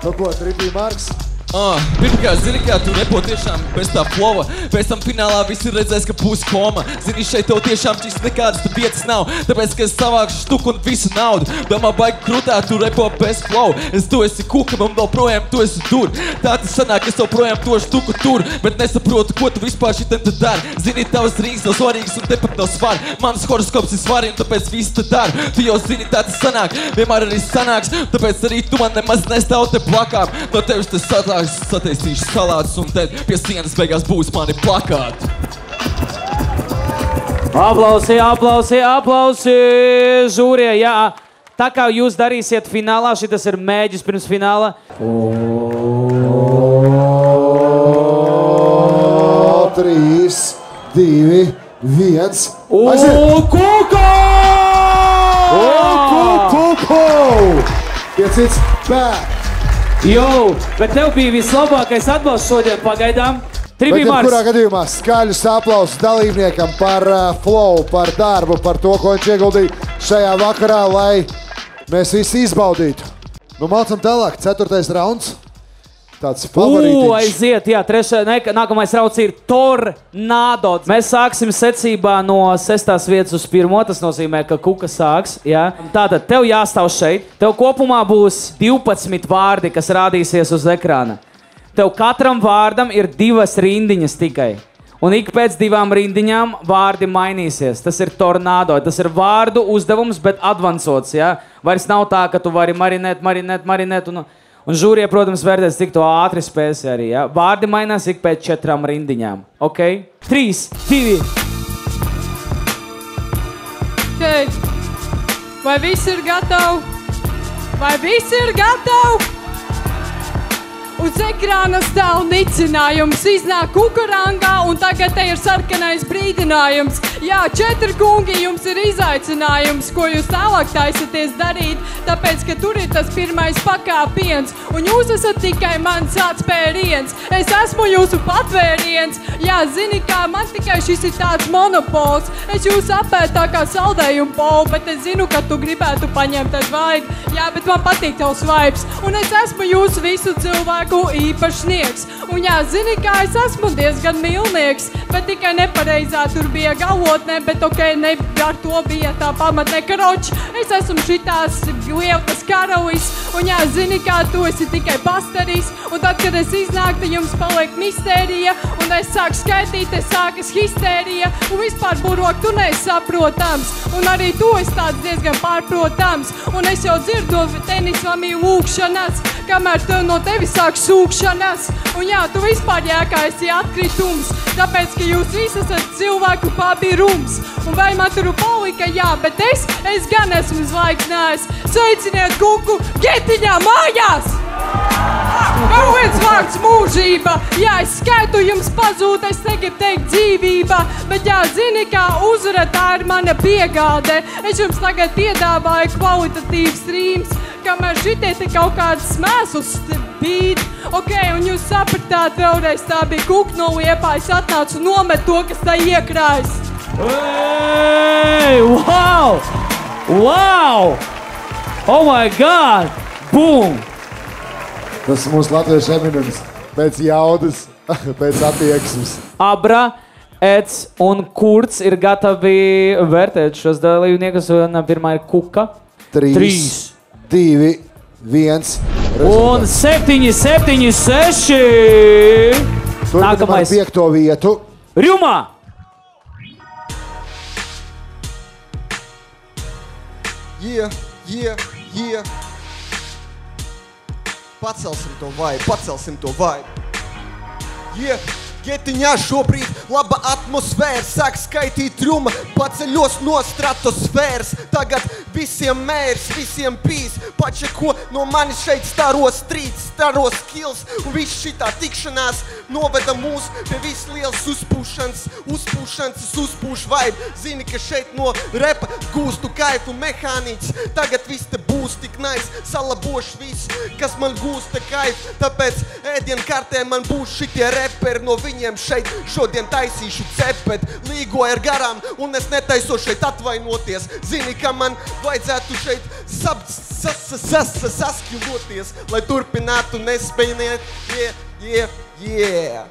Nu ko, Tripī Marks? Ah, pirmkārt, zini, kā tu nepo tiešām bez tā flova. Pēc tam finālā visi redzēs, ka būs koma. Zini, šeit tev tiešām šīs nekādas vietas nav. Tāpēc, ka es savākšu štuku un visu naudu. Domā, baigi krūtā, tu repo bez flow. Es tu esi kuka, un vēl projām tu esi tur. Tā tas sanāk, es tev projām to štuku tur. Bet nesaprotu, ko tu vispār šitam te dari. Zini, tavs rīks nav svarīgs un tepat nav svar. Mans horoskops ir svarīgs, tāpēc viss te dara. Tu jau zini, tā tas sanāk. Vienmēr arī sanāks, tāpēc arī tu man nemaz nestāv te plakām. No tevis tas satlāk sataisīšu salātus, un tad pie sienas beigās būs mani plakāti. Aplausi, aplausi, aplausi! Žūrie, jā. Tā kā jūs darīsiet finālā, šis ir mēģis pirms fināla. O, 3, 2, 1. Kuka! Kuku! Piecits back! Jo, bet tev bija vislabākais atbalsts šodien pagaidām. Tribī Bet jebkurā Mārcis. gadījumā skaļus aplausus dalībniekam par uh, flow, par darbu, par to, ko viņš ieguldīja šajā vakarā, lai mēs visi izbaudītu. Nu, mācām tālāk, ceturtais rauns. Tāds favorīts. aiziet, jā, trešā, ne, nākamais rauds ir tornado. Mēs sāksim secībā no sestās vietas uz pirmo. Tas nozīmē, ka kuka sāks. Jā. Tātad tev jāstāv šeit. Tev kopumā būs 12 vārdi, kas rādīsies uz ekrāna. Tev katram vārdam ir divas rindiņas tikai. Un ik pēc divām rindiņām vārdi mainīsies. Tas ir tornado. Tas ir vārdu uzdevums, bet avansots. Ja? Vairs nav tā, ka tu vari marinēt, marinēt, marinēt. Un, un žūrija, protams, vērtēs, cik to ātri spēsi arī. Ja? Vārdi mainās ik pēc četrām rindiņām. Okay? 3, 2. Okay. Vai viss ir gatavi? Vai viss ir gatavi? Uz ekrāna stāv nicinājums, iznāk kukurangā, un tagad te ir sarkanais brīdinājums. Jā, četri kungi, jums ir izaicinājums, ko jūs tālāk taisaties darīt, tāpēc, ka tur ir tas pirmais pakāpiens, un jūs esat tikai mans atspēriens. Es esmu jūsu patvēriens. Jā, zini, kā man tikai šis ir tāds monopols. Es jūs apēdu tā kā saldējumu polu, bet es zinu, ka tu gribētu paņemt ar vaigu. Jā, bet man patīk tavs vibes, un es esmu jūsu visu cilvēku īpašnieks. Un jā, zini, kā es esmu diezgan milnieks, bet tikai nepareizā tur bija galvotnē, bet ok, ne ar to bija tā pamatnē karoči. Es esmu šitās lieltas karalis, un jā, zini, kā tu esi tikai pastaris, un tad, kad es iznāku, tad jums paliek mistērija, un es sāku skaitīt, es sākas histērija, un vispār burok tu nesaprotams, un arī tu esi tāds diezgan pārprotams, un es jau dzirdu tenisvamī lūkšanas, kamēr tev no tevis sāk sūkšanas, un jā, tu vispār jēkā esi atkritums, tāpēc, ka jūs visi esat cilvēku pabirums, un vai man tur palika, jā, bet es, es gan esmu zvaigznājs, sveiciniet kuku getiņā mājās! Vēl viens vārds mūžība. Jā, es skaitu jums pazūd, es negribu teikt dzīvība, bet jā, zini, kā uzvara tā ir mana piegāde. Es jums tagad piedāvāju kvalitatīvs rīms, kamēr šitie te kaut kāds smēsls bīd. Ok, un jūs sapratāt vēlreiz, tā bija kuk no liepājas atnāca un nomet to, kas tā iekrājas. Hey, wow! Wow! Oh my god! Boom! Tas mūsu latviešu eminents pēc jaudas, pēc attieksmes. Abra, Eds un Kurts ir gatavi vērtēt šos dalībniekus. Un pirmā ir Kuka. Trīs, divi, viens. Un 7, 7, 6. Turpinam ar Nākamais. piekto vietu. Rjumā! Yeah, yeah, yeah. Pacelsim to vai, pacelsim to vai. Yeah. Getiņā šobrīd laba atmosfēra, sāk skaitīt truma, paceļos no stratosfēras. Tagad visiem mērs, visiem pīs, pača ko no manis šeit staros strīds, staros kils. Un viss šitā tikšanās noveda mūs pie visliels uzpūšanas, uzpūšanas, es uzpūšu vaibu. Zini, ka šeit no repa gūstu kaifu mehāniķis. Tagad viss te būs tik nais, salabošu visu, kas man gūsta kaifu. Tāpēc ēdienu kartē man būs šitie reperi no viņiem šeit. Šodien taisīšu cepet, līgoju ar garām, un es netaiso šeit atvainoties. Zini, ka man vajadzētu šeit sap, sas, sas, sas, sas, saskiloties, lai turpinātu nespējiet. Yeah, yeah, yeah.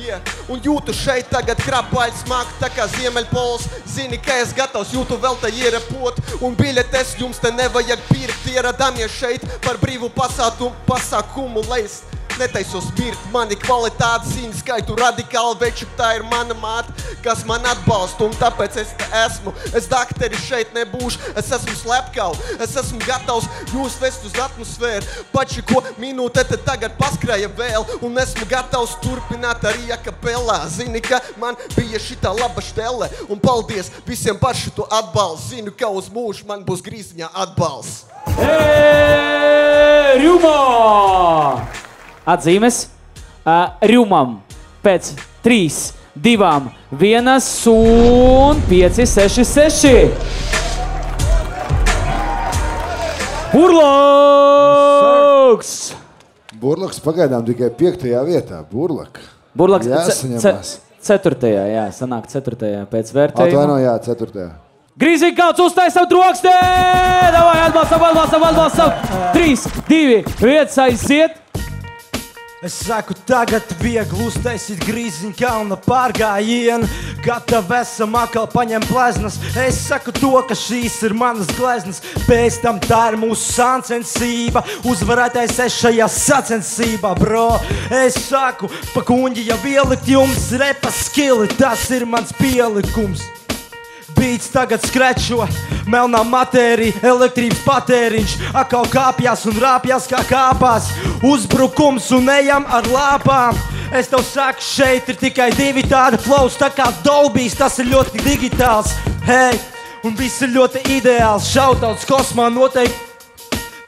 Yeah. Un jūtu šeit tagad krāpāļs māku, tā kā ziemeļpols. Zini, ka es gatavs jūtu vēl te ierepot. Un biļetes jums te nevajag pirkt. Ieradāmies šeit par brīvu pasākumu, pasākumu, es netaisos mirt. Mani kvalitāte ziņa skaitu radikāli veču, tā ir mana māte, kas man atbalsta. Un tāpēc es te esmu. Es dakteri šeit nebūšu, es esmu slepkau. Es esmu gatavs jūs vest uz atmosfēru. Pači, ko minūte te tagad paskrēja vēl. Un esmu gatavs turpināt arī akapelā. Zini, ka man bija šitā laba štele. Un paldies visiem par šito atbalstu. Zinu, ka uz mūžu man būs grīziņā atbalsts. Rjumā! Atzīmes uh, Rjumam pēc 3, 2, 1 un 5, 6, 6. Burlāks! Burlaks pagaidām tikai piektajā vietā. Burlaka. Burlāks ce- jāsaņemās. ce- ceturtajā, jā, sanāk ceturtajā pēc vērtējuma. Atvainojāt, ceturtajā. Grīzīgi kāds uztais savu trokstē! Davai, atbalstam, atbalstam, atbalstam! 3, 2, 1, aiziet! Es saku, tagad viegli uztaisīt grīziņu kalna pārgājienu. Gatavi esam atkal paņemt pleznas. Es saku to, ka šīs ir manas gleznas. Pēc tam tā ir mūsu sāncensība. Uzvarētais es šajā sacensībā, bro. Es saku, pa kuņģi jau ielikt jums repa skili. Tas ir mans pielikums. Beats tagad skrečo, melnā matērija, elektrības patēriņš, atkal kāpjas un rāpjas kā kāpās. Uzbrukums un ejam ar lāpām. Es tev saku, šeit ir tikai divi tādi plausi, tā kā Dolbīs, tas ir ļoti digitāls. Hei, un viss ir ļoti ideāls. Šautauts kosmā noteikti.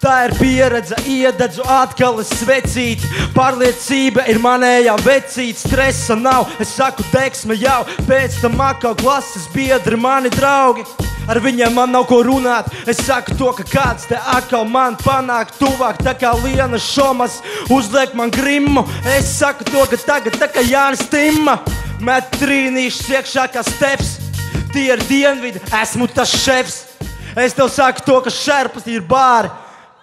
Tā ir pieredze, iededzu atkal svecīt. Pārliecība ir manējā vecīt, stresa nav. Es saku, deksme jau pēc tam atkal klases biedri, mani draugi. Ar viņiem man nav ko runāt. Es saku to, ka kāds te atkal man panāk tuvāk, tā kā Liena Šomas uzliek man grimu. Es saku to, ka tagad tā kā Jānis Timma met trīnīšus iekšā kā steps. Tie ir dienvidi, esmu tas šefs. Es tev saku to, ka šerpas ir bāri.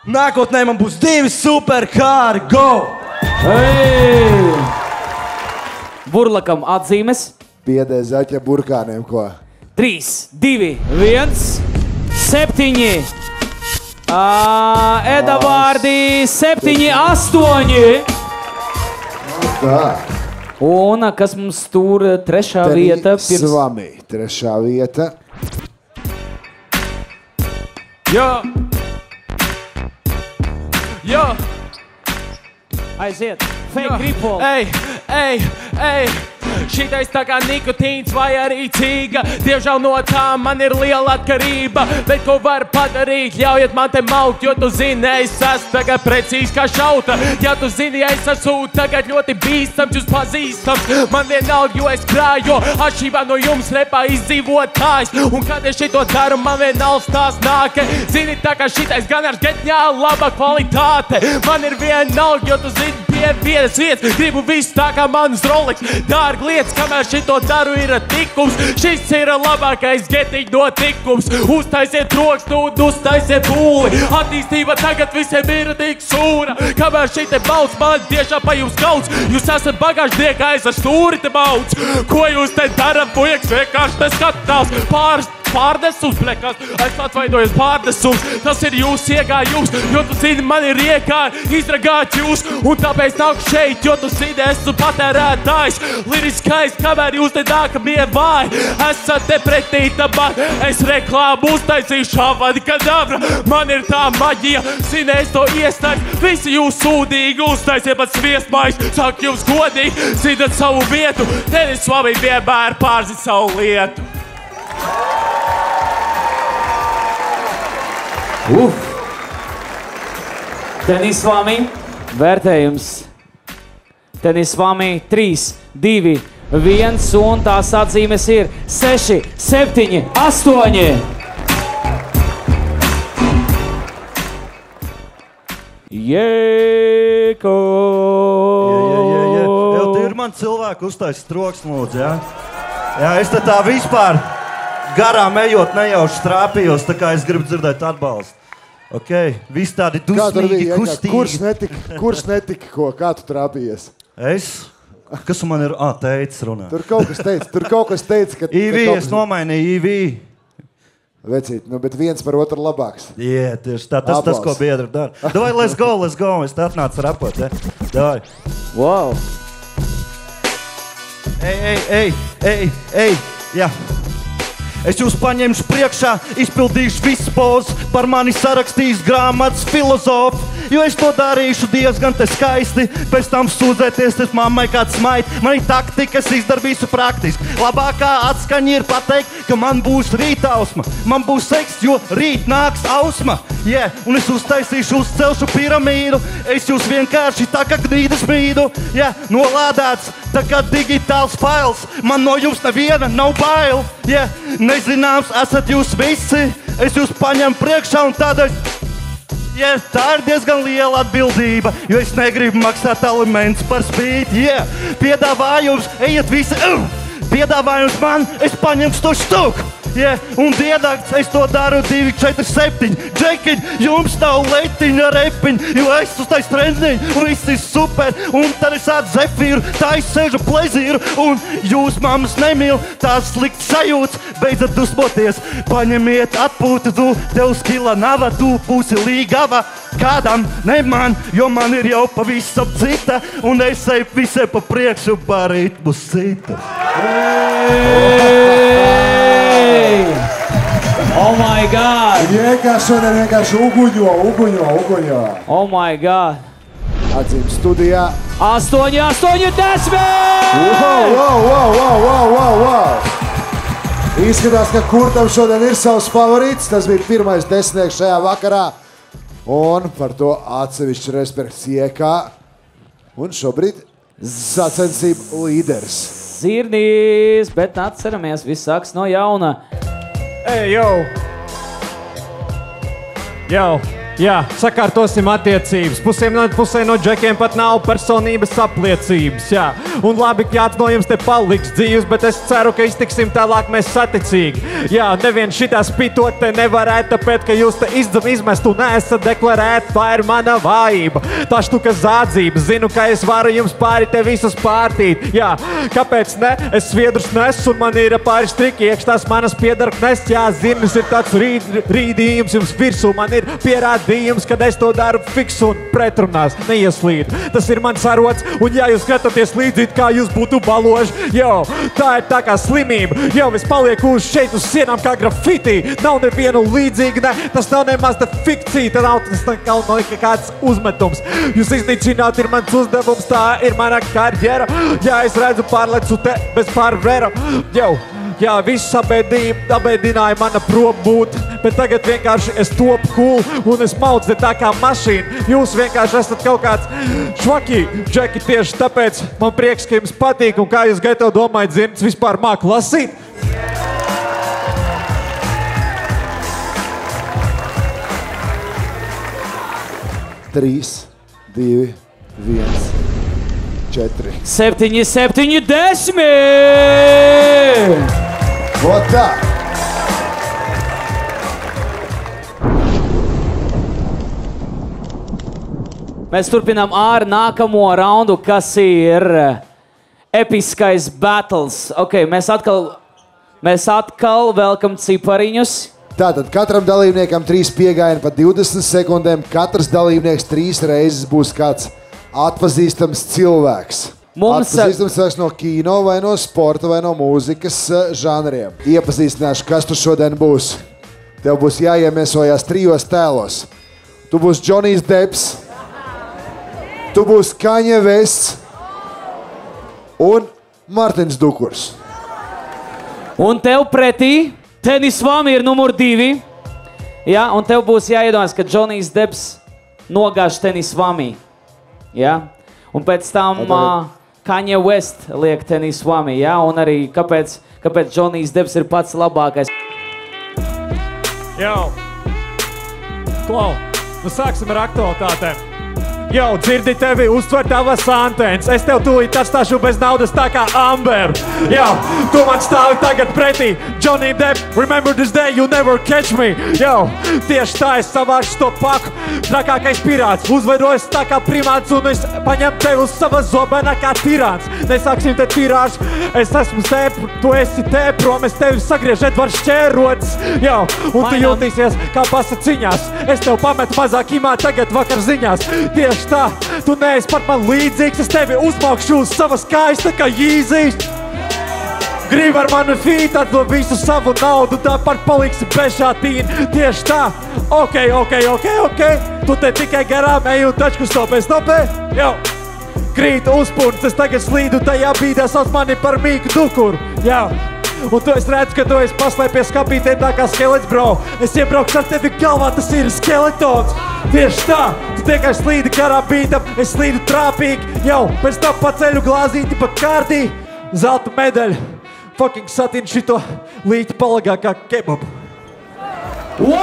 Nākotnē man būs divi superkāri, go! Hey! Burlakam atzīmes. Piedē zaķa burkāniem, ko? 3, 2, 1, 7. Eda vārdi 7, 8. Tā. Un kas mums tur ā, trešā Te vieta? Svami, trešā vieta. Jā, jā. Aiziet, fake gripol. Ej, ej, ej. Šitais tā kā nikotīns vai arī cīga. Diemžēl no tā man ir liela atkarība. Bet ko var padarīt? Ļaujiet man te maukt, jo tu zini, es esmu tagad precīzi kā šauta. Ja tu zini, es esmu tagad ļoti bīstams, jūs pazīstams. Man vienalga, jo es krāju, atšķirībā no jums repā izdzīvotājs. Un kad es šito daru, man vienalga tās nāk. Zini, tā kā šitais gan ar getņā laba kvalitāte. Man ir vienalga, jo tu zini, pie vienas vietas gribu visu tā kā mans Rolex. Dārgi lietas, kamēr šito daru, ir tikums. Šis ir labākais getiņu notikums. Uztaisiet trokšņu, un uztaisiet pūli. Attīstība tagad visiem ir tik sūra. Kamēr šī te balss man tiešām pa jums kauts, jūs esat bagāžnieki aiz ar stūri te mauts. Ko jūs te darat, puikas, vienkārši te skatās pāris. Pārdesums, blekas, es atvainojos, pārdesums. Tas ir jūsu iegājums, jo tu zini, man ir riekā izragāt jūs. Un tāpēc nāk šeit, jo tu zini, esmu patērētājs. Liriskais, kamēr jūs te nākamie vāji. Esat te pretī tam, es reklāmu uztaisīšu avadi kadavra. Man ir tā maģija, zini, es to iestāju. Visi jūs sūdīgi uztaisiet pat sviestmais. Saku jums godīgi, zinat savu vietu. Tevis labi vienmēr pārzīt savu lietu. Uf! Tenis Vāmī, vērtējums. Tenis Vāmī 3, 2, 1, un tās atzīmes ir 6, 7, 8. Jēko! Tie ir mani cilvēki, uztaisīt troksni, lūdzu. Jā? jā, es te tā vispār garām ejot, nejauši strāpījos, tā kā es gribu dzirdēt atbalstu. Okay. Visi tādi dusmīgi, kustīgi. kurš netika? Kurš netika? Ko? Kā tu trāpījies? Es? Kas man ir? Ah, teicis, runā. Tur kaut kas teica, tur kaut kas teica, ka. IV, ka es nomainīju IV. Vecīt, nu, bet viens par otru labāks. Jā, tieši tā, tas, tas, ko biedri dara. Davai, let's go, let's go. Es te atnācu rapot. Ja? Davai. Wow! Ej, ej, ej, ej, ej. Jā. Es jūs paņemšu priekšā, izpildīšu visu pozu, par mani sarakstīs grāmatas filozofs. Jo es to darīšu diezgan skaisti. Pēc tam sūdzēties, tas mammai kāds smait. Man ir taktika, es izdaru visu praktiski. Labākā atskaņa ir pateikt, ka man būs rītausma. Man būs seks, jo rīt nāks ausma. Yeah, un es uztaisīšu, uzcelšu piramīdu. Es jūs vienkārši tā kā gnīdas mīdu. Yeah, nolādēts, tā kā digitāls fails. Man no jums neviena nav bail. Yeah, nezināms, esat jūs visi. Es jūs paņemu priekšā un tādēļ. Yeah, tā ir diezgan liela atbildība, jo es negribu maksāt alimentus par spīti. Yeah. Piedāvājums, ejiet visi! Uh! Piedāvājums man, es paņemšu to štuku! Yeah. Un diedakts, es to daru 2, 4, 7. Džekiņ, jums nav leitiņa repiņa, jo es uz tais treniņu, un viss ir super. Un tad es tādu zefīru, tā es sēžu plezīru, un jūs mammas nemīl, tās slikts sajūts, beidzat dusmoties. Paņemiet atpūtu, tu tev skila nava, tu būsi līgava. Kādam, ne man, jo man ir jau pavisam cita, un es eju visai pa priekšu, pa ritmu citu. Oh my god! Šodien vienkārši uguņo, uguņo, uguņo. Oh my god! Atzīmes studijā 8, 8, 10! Wow, wow, wow, wow, wow, wow, wow. Izskatās, ka Kurtam šodien ir savs favorīts. Tas bija pirmais desmitnieks šajā vakarā. Un par to atsevišķi respekts iekā. Un šobrīd sacensību līderis. Zirnīs, bet atceramies, viss sāks no jauna. Ej, jau! Jau! Jā, sakārtosim attiecības. Pusēm no, pusē no džekiem pat nav personības apliecības. Jā, un labi, ka kāds no jums te paliks dzīves, bet es ceru, ka iztiksim tālāk mēs saticīgi. Jā, neviens šitā spītot te nevarētu, tāpēc, ka jūs te izdzam izmest un neesat deklarēti. Tā ir mana vājība. Tā štuka zādzība. Zinu, ka es varu jums pāri te visus pārtīt. Jā, kāpēc ne? Es sviedrus nesu un man ir pāris triki iekšā tās manas piedarknes. Jā, zinis ir tāds rīd, rīdījums jums virsū. Man ir pierādījums gadījums, kad es to daru fiksu un pretrunās, neieslīdu. Tas ir mans arots, un ja jūs skatāties līdzi, kā jūs būtu baloži, jau tā ir tā kā slimība. Jau es palieku šeit uz sienām kā grafitī. Nav nevienu līdzīgu, ne, tas nav nemaz tā fikcija, tas nav tas nav no kāds uzmetums. Jūs iznīcināt ir mans uzdevums, tā ir mana karjera. Ja es redzu pārlecu te bez pārvēra, jau. Jā, viss abēdināja mana probbūt, bet tagad vienkārši es topu cool un es maucu tā kā mašīna. Jūs vienkārši esat kaut kāds švaki, džeki, tieši tāpēc man prieks, ka jums patīk un kā jūs gatavi domājat, zirds vispār māk lasīt. Trīs, divi, viens, četri. 7, 7, 10! Vot tā! Mēs turpinām ar nākamo raundu, kas ir episkais battles. Okay, mēs atkal, mēs atkal velkam cipariņus. Tātad katram dalībniekam trīs pieejami pa 20 sekundēm. Katrs dalībnieks trīs reizes būs kāds atpazīstams cilvēks. Mums- cilvēks no kino, vai no sporta, vai no mūzikas eh, žanriem. Iepazīstināšu, kas tu šodien būs. Tev būs jāiemiesojas trijos tēlos. Tu būsi Džonijs Deps, tu būsi Kaņa Vests un Mārtiņš Dukurs. Un tev pretī tenis vāmi ir numur divi. Ja, un tev būs jāiedomājas, ka Džonijs Deps nogāž tenis vāmi. Ja? Un pēc tam uh, Kanye West liek tenis vāmi. Ja? Un arī kāpēc, kāpēc Džonijs Deps ir pats labākais. Jau! Klau! Nu sāksim ar aktualitātēm. Jau dzirdi tevi, uztver tavas antenas. Es tev tūlīt atstāšu bez naudas, tā kā Amber. Jā, tu man stāvi tagad pretī. Johnny Depp, remember this day, you never catch me. Jā, tieši tā es savāšu to paku. Trakākais pirāts, uzvedos tā kā primāts, un es paņemu tevi uz sava zobena kā tirāns. Nesāksim te tirāžu, es esmu te, tu esi te, prom, es tevi sagriežu Edvards šķērots. Jā, un tu jūtīsies kā pasaciņās. Es tev pametu mazāk imā tagad vakar ziņās. Tieši tā, tu neesi pat man līdzīgs, es tevi uzmaukšu uz savas tā kā jīzīs. Gribu ar mani fīt, atdot visu savu naudu, tāpat paliksi bešātīni. Tieši tā, ok, ok, ok, ok. Tu te tikai garām ej un tačku stopē, stopē. Jau. Krīt uzpūns, es tagad slīdu tajā bīdā, sauc mani par mīku dukuru. Jā. Un tu es redzu, ka tu esi paslēpies kapītē tā kā skelets, bro. Es iebraukšu ar tevi galvā, tas ir skeletons. Tieši tā, tu tikai slīdi garā bītam, es slīdu trāpīgi. Jau, pēc tam paceļu glāzīti pa kārtī. Zelta medaļa. Fucking satin šito līķi palagā kā kebabu. Wow!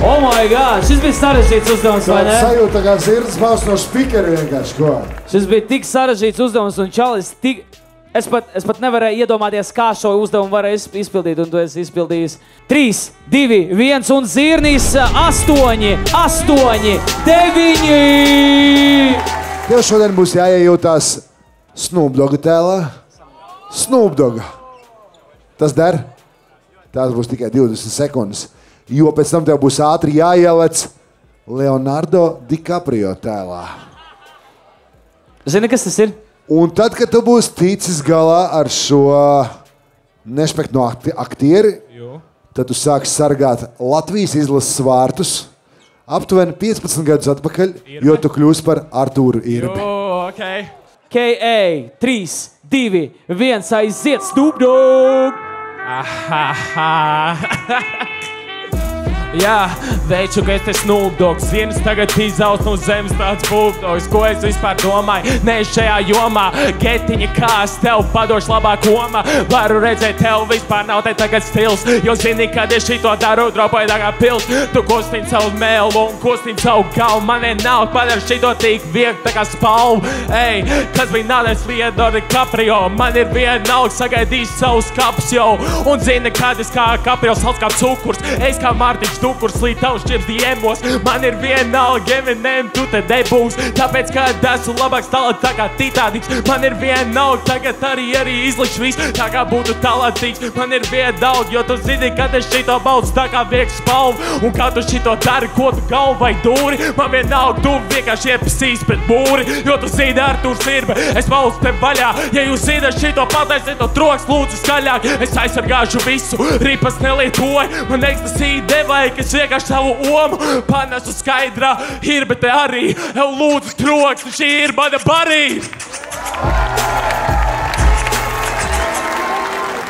Oh, my God! Šis bija sarežģīts uzdevums, vai ne? Sajūta, kā zirds maus no spīkera vienkārši ko. Šis bija tik sarežģīts uzdevums, un Čalis tik. Es pat, es pat nevarēju iedomāties, kā šo uzdevumu izp- izpildīt, un tu esi izpildījis 3, 2, 1 un zirnīs 8, 8, 9. Tev šodien būs jāiejūtās Snoopdoga tēlā. Snoopdoga. Tas der. Tās būs tikai 20 sekundes. Jo pēc tam tev būs ātri jāieliec Leonardo DiCaprio tēlā. Zini, kas tas ir? Un tad, kad tu būsi ticis galā ar šo nešpektu no akti- aktieri, tad tu sāksi sargāt Latvijas izlases vārtus aptuveni 15 gadus atpakaļ, jo tu kļūsi par Artūru Irbi. Oh, okay. KA 3, 2, 1, aiziet, Snoop Dogg! Jā, veicu, ka es te snūpdogs. Ziemas tagad izaust no zemes tāds būvdogs. Ko es vispār domāju? Nē, šajā jomā getiņa kā es tev padošu labāk omā. Varu redzēt, tev vispār nav te tagad stils. Jo zini, kad es šito daru, dropoju tā kā pils. Tu kustini savu mēlu un kustini savu galvu. Man nav padara šito tik viegli tā kā spalvu. Ej, kas bija nādes Leonardo DiCaprio? Man ir vienalga sagaidījis savus kapus jau. Un zini, kad es kā Caprio salds kā cukurs. Es kā Mārtiņš Dukurs līdz tavs čips diemos. Man ir vienalga, Eminem, tu te debūs. Tāpēc, kad esmu labāks talants, tā kā Titaniks. Man ir vienalga, tagad arī, arī izlikšu visu, tā kā būtu talantīgs. Man ir vienalga, jo tu zini, kad es šito baudu tā kā viegli spalvu. Un kā tu šito dari, ko tu galvu vai dūri. Man vienalga, tu vienkārši iepasīs pret mūri. Jo tu zini, ar tu sirbi, es valstu te vaļā. Ja jūs zināt šito pataisiet no troks, lūdzu skaļāk. Es aizsargāšu visu, ripas nelietoju. Man ekstasī devai, ka es vienkārši savu omu panesu skaidrā. Ir, bet te arī, jau lūdzu troks, šī ir mana barība.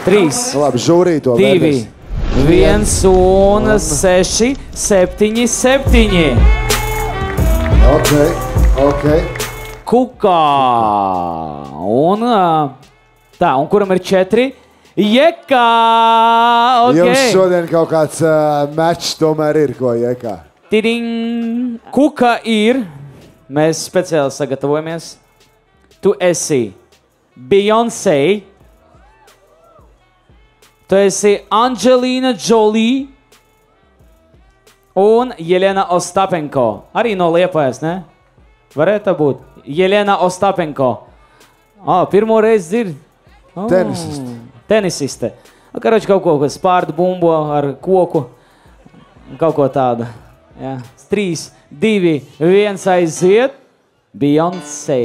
Trīs, Labi, žūrī to divi, vērtēs. viens un seši, septiņi, septiņi. Ok, ok. Kukā. Un ā, tā, un kuram ir četri? Jekā! Okay. Jums šodien kaut kāds uh, mečs tomēr ir, ko iekā. Tiding. Kuka ir. Mēs speciāli sagatavojamies. Tu esi Beyoncé. Tu esi Angelina Jolie. Un Jelena Ostapenko. Arī no Liepājas, ne? Varētu būt. Jelena Ostapenko. Ah, pirmo reizi dzird. Oh. Tenisiste. Tenisiste. Nu, Karoči kaut ko, kas pārdu bumbo ar koku. Kaut ko tādu. Jā. Trīs, divi, viens aiziet. Beyoncé.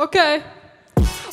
Ok.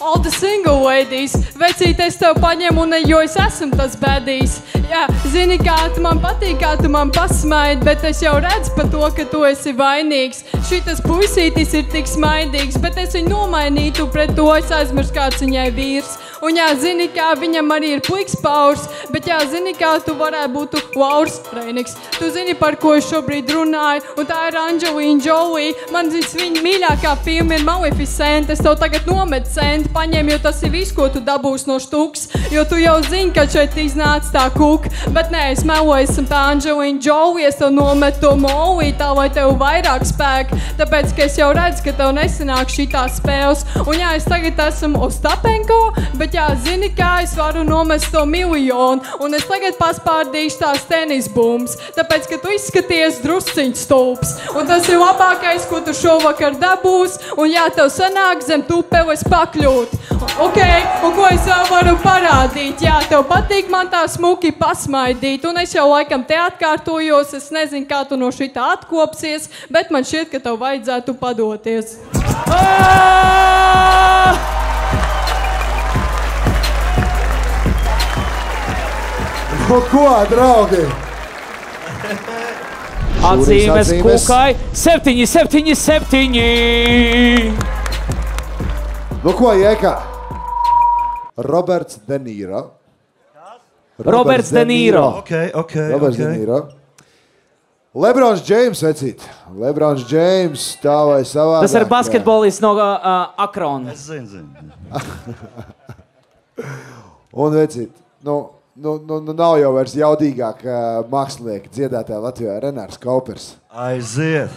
All the single ladies, vecīt, es tev paņemu, un jo es esmu tas bēdīs. Jā, zini, kā tu man patīk, kā tu man pasmaidi, bet es jau redzu par to, ka tu esi vainīgs. Šitas puisītis ir tik smaidīgs, bet es viņu nomainītu pret to, es aizmirsu, kāds viņai vīrs. Un jā, zini, kā viņam arī ir puiks paurs, bet jā, zini, kā tu varētu būt Laurs Reinigs. Tu zini, par ko es šobrīd runāju, un tā ir Angelina Jolie. Man zins, viņa mīļākā filma ir Maleficent. Es tev tagad nometu centu, paņem, jo tas ir viss, ko tu dabūsi no štuks. Jo tu jau zini, ka šeit iznāca tā kuka, bet nē, es meloju, esmu tā Angelina Jolie. Es tev nometu to molī, tā lai tev vairāk spēka. Tāpēc, ka es jau redzu, ka tev nesanāk šī tā spēles. Un jā, es tagad esmu Ostapenko, bet jā, zini, kā es varu nomest to miljonu. Un es tagad paspārdīšu tās tenis bumbas, tāpēc, ka tu izskaties drusciņš stulbs. Un tas ir labākais, ko tu šovakar dabūsi. Un jā, tev sanāk zem tupeles pakļūt. Ok, un ko es vēl varu parādīt? Jā, tev patīk man tā smuki pasmaidīt. Un es jau laikam te atkārtojos, es nezinu, kā tu no šitā atkopsies, bet man šķiet, ka tev vajadzētu padoties. Nu, ko, draugi? Atzīmes atzīmes. kukai 7, 7, 7. Nu, ko, iekā? Roberts De Niro. Roberts De Niro. Ok, ok. Roberts ok. De Niro. Lebrons Džeims, vecīt. Lebrons Džeims, tā vai savā. Tas ir basketbolists no uh, Akrona. Es zinu, zinu. Un, vecīt, nu, nu, nu, nu nav jau vairs jaudīgāk uh, mākslinieki dziedātāji Latvijā Renārs Kaupers. Aiziet!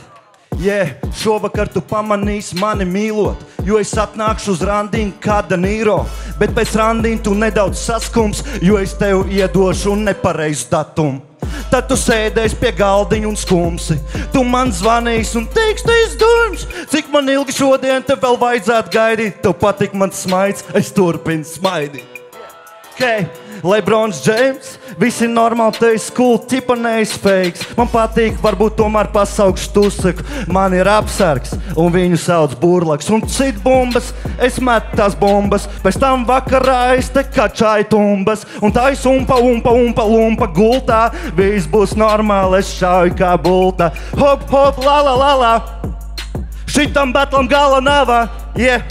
Yeah, šovakar tu pamanīsi mani mīlot, jo es atnākšu uz randiņu kā Danīro. Bet pēc randiņa tu nedaudz saskums, jo es tev iedošu nepareizu datumu. Tad tu sēdēsi pie galdiņa un skumsi. Tu man zvanīsi un teiksi, tu esi dūms. Cik man ilgi šodien te vēl vajadzētu gaidīt? Tev patīk mans smaids, es turpinu smaidīt. Okay. Lebrons Džeims, visi normāli te skolu tipa neizfeiks. Man patīk, varbūt tomēr pasaukšu tusaku. Man ir apsargs, un viņu sauc burlaks. Un cit bumbas, es metu tās bumbas. Pēc tam vakarā es te kačāju tumbas. Un tā ir umpa, umpa, umpa, umpa gultā. Viss būs normāli, es šauju kā bulta. Hop, hop, la la la la. Šitam batlam gala nav. Yeah.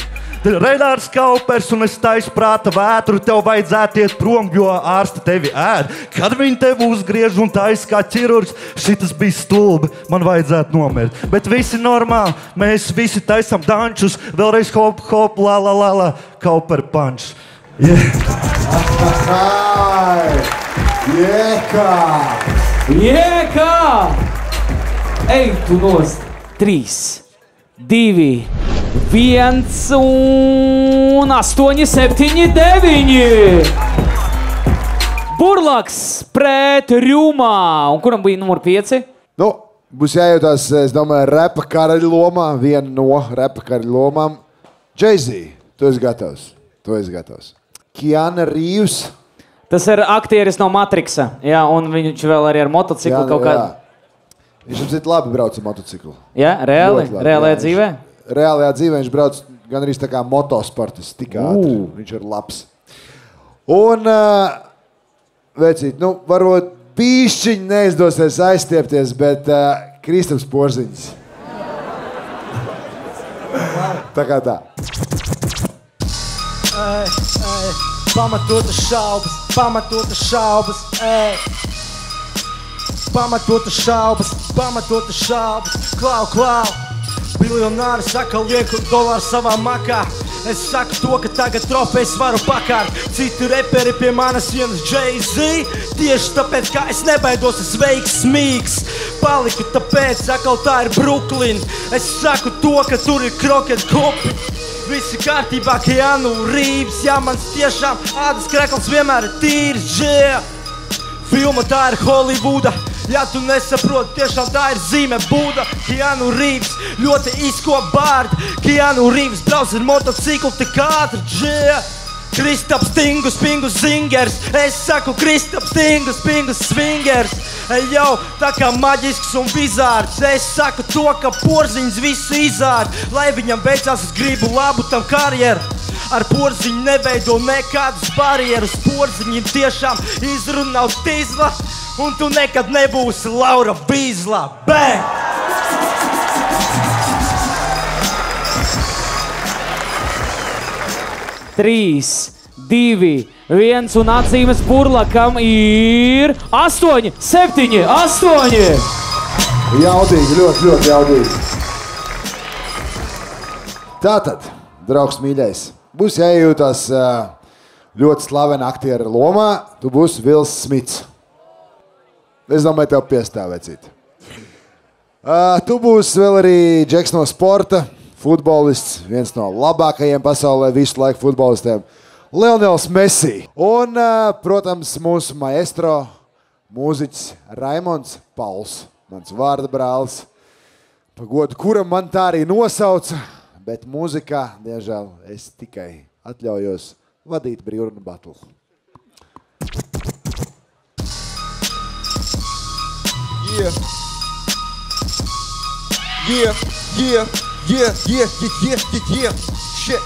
Redārs Kaupers un es taisu prāta vētru. Tev vajadzētu iet prom, jo ārsti tevi ēd. Kad viņi tevi uzgriež un taisa kā ķirurgs, šis bija stulbi. Man vajadzētu nomirt. Bet visi normāli, mēs visi taisām dančus. Vēlreiz hop, hop, la la la la. Kauper punch. Yeah. Jēkā! Jēkā! Ej, tu nost! Trīs, divi, viens un astoņi, septiņi, deviņi! Burlaks pret Rjumā! Un kuram bija numur pieci? Nu, būs jājūtas, es domāju, repa karaļa lomā, viena no repa karaļa lomām. Jay-Z, tu esi gatavs. Tu esi gatavs. Kiana Rīvs. Tas ir aktieris no Matrixa. Jā, un viņš vēl arī ar motociklu Jā, kaut kādā. Viņš ir labi brauc ar motociklu. Jā, reāli? Labi, Reālajā jā, dzīvē? Viņš, reālajā dzīvē viņš brauc gan arī tā kā motosports, tik ātri. Viņš ir labs. Un, uh, vecīt, nu, varbūt pīšķiņi neizdosies aizstiepties, bet uh, Kristaps Porziņš. Tā kā tā. Ej, ej, pamatotas šaubas, pamatotas šaubas, ej. Pamatotas šaubas, pamatotas šaubas, klau, klau. Biljonāri saka, lieku dolāru savā makā. Es saku to, ka tagad trofejas varu pakārt. Citi reperi pie manas vienas Jay-Z. Tieši tāpēc, ka es nebaidos, es veiksmīgs. Paliku tāpēc, atkal tā ir Brooklyn. Es saku to, ka tur ir kroket kopi. Visi kārtībā, Keanu Reeves. Jā, mans tiešām ādas krekls vienmēr ir tīrs. Yeah. Filma tā ir Holivuda. Ja tu nesaproti, tiešām tā ir zīme Buda. Keanu Reeves ļoti izko bārdu. Keanu Reeves brauc ar motociklu tik ātri. Yeah. Kristaps, Stingus, Pingus, Zingers. Es saku, Kristaps, Stingus, Pingus, Swingers. Ej, jau tā kā maģisks un bizārs. Es saku to, ka porziņš visu izār. Lai viņam beidzās, es gribu labu tam karjeru. Ar porziņu neveido nekādas barjeras. Porziņiem tiešām izrunā tīzla. Un tu nekad nebūsi Laura Bīzla. Bang! Trīs, divi, viens un atzīmes burlakam ir astoņi, septiņi, astoņi. Jaudīgi, ļoti, ļoti jaudīgi. Tātad, draugs mīļais, būs jājūtas ļoti slavena aktiera lomā. Tu būsi Vils Smits. Es domāju, tev piestāvēcīt. Tu būsi vēl arī Džeks no sporta, futbolists, viens no labākajiem pasaulē visu laiku futbolistiem. Leonels Messi. Un, protams, mūsu maestro, mūziķis Raimons Pauls, mans vārda brālis. Pagodu, kuram man tā arī nosauca, bet mūzikā, diemžēl, es tikai atļaujos vadīt brīvrunu batlu. Yeah. Yeah, yeah, yeah, yeah, yeah, yeah, yeah, yeah. Shit.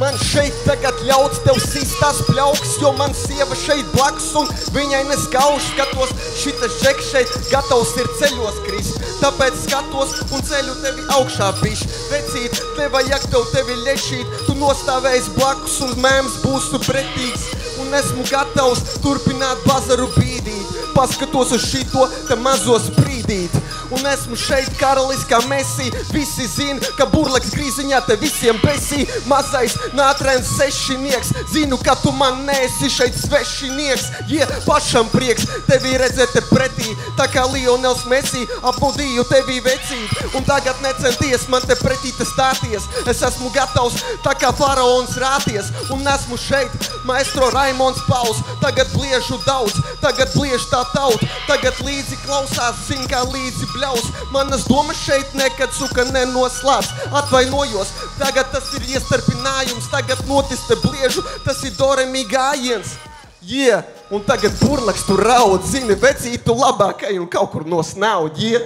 Man šeit tagad ļauts tev sistās pļauks, jo man sieva šeit blakus un viņai neskauž skatos. Šitas žeks šeit gatavs ir ceļos krist, tāpēc skatos un ceļu tevi augšā bišķi. Vecīt, nevajag tev tevi lešīt, tu nostāvēs blakus un mēms būsi pretīgs. Un esmu gatavs turpināt bazaru bīdīt, paskatos uz šito te mazo sprīdīt. Un esmu šeit karalis kā mesī Visi zina, ka burleks grīziņā te visiem besī. Mazais nātrēns sešinieks. Zinu, ka tu man neesi šeit svešinieks. Jie, yeah, pašam prieks tevi redzēt te pretī. Tā kā Lionels Messi apmudīju tevi vecīt Un tagad necenties man te pretī te stāties. Es esmu gatavs tā kā faraons rāties. Un esmu šeit, maestro Raimons Pauls. Tagad bliežu daudz, tagad bliež tā tauta Tagad līdzi klausās, zin kā līdzi bliež bļaus. Manas domas šeit nekad suka nenoslēps. Atvainojos, tagad tas ir iestarpinājums, tagad notis te bliežu, tas ir doremī gājiens. Yeah. Un tagad burlaks tur raud, zini, vecītu labākai un kaut kur nosnaud, yeah.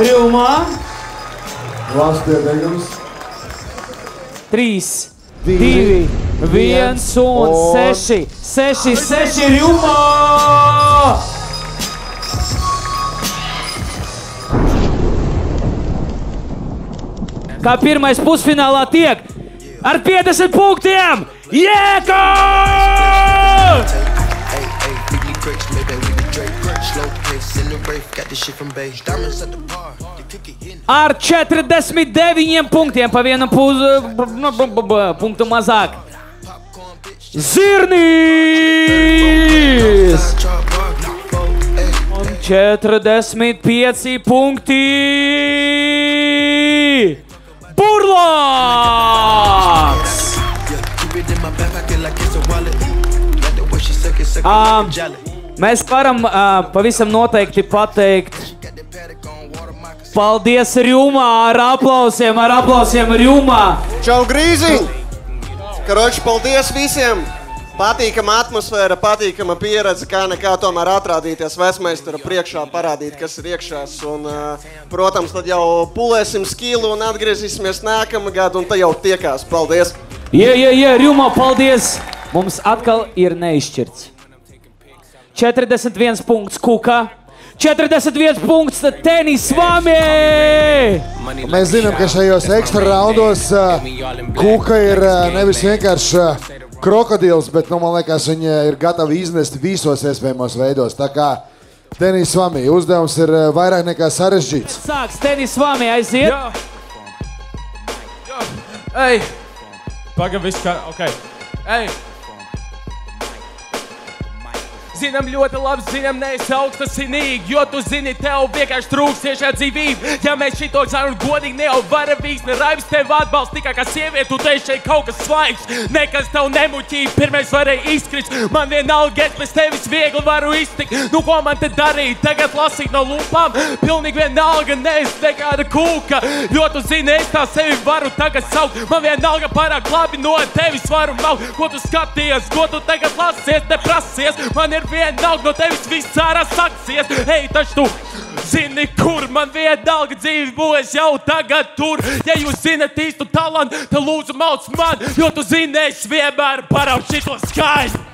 Rūmā. Lāsts pieteikums. 3, 2, 1 un 6. 6, 6 rūmā! Kā pirmais pusfinālā tiek ar 50 punktiem Jēko! Ar 49 punktiem pa vienam puz, nu, punktu mazāk. Zirnīs! Un 45 punkti! Burlāks! Um, mēs varam uh, pavisam noteikti pateikt. Paldies, Rjumā, ar aplausiem, ar aplausiem, Rjumā! Čau, grīziņ! Karoči, paldies visiem! Patīkama atmosfēra, patīkama pieredze, kā nekā tomēr atrādīties vecmeistara priekšā, parādīt, kas ir iekšā. Un, uh, protams, tad jau pulēsim skilu un atgriezīsimies nākamā gada, un tad jau tiekās. Paldies! Jā, jā, jā, Rjumā, paldies! Mums atkal ir neizšķirts. 41 punkts Kuka, 41 punkts tenis Vami! Mēs zinām, ka šajos ekstra raundos uh, Kuka ir uh, nevis vienkārši uh, krokodils, bet nu, man liekas, viņa ir gatava iznest visos iespējamos veidos. Tā kā tenis Vami uzdevums ir uh, vairāk nekā sarežģīts. Sāks tenis Vami aiziet! Ej, pagaidi, viss kā. Ok, ej! Zinām, ļoti labi zinām, neesi augstasinīgi, jo tu zini, tev vienkārši trūks iekšā dzīvība. Ja mēs šito zinām, godīgi ne jau varavīgs, ne raibs tev atbalsta tikai kā sieviete, tu te šeit kaut kas svaigs. Nekas tev nemuķīja, pirmais varēja izkrist. Man vienalga, es bez tevis viegli varu iztikt. Nu, ko man te darīt? Tagad lasīt no lūpām, pilnīgi vienalga, neesi nekāda kūka. Jo tu zini, es tā sevi varu tagad saukt. Man vienalga pārāk labi no tevis varu maukt. Ko tu skaties, ko tu tagad lasies, te prasies. Man ir vienalga no tevis viss ārā saksies. Hei, taču tu zini, kur man vienalga dzīve būs jau tagad tur. Ja jūs zinat īstu talantu, tad lūdzu mauc man, jo tu zini, es vienmēr paraugu šito skaidru.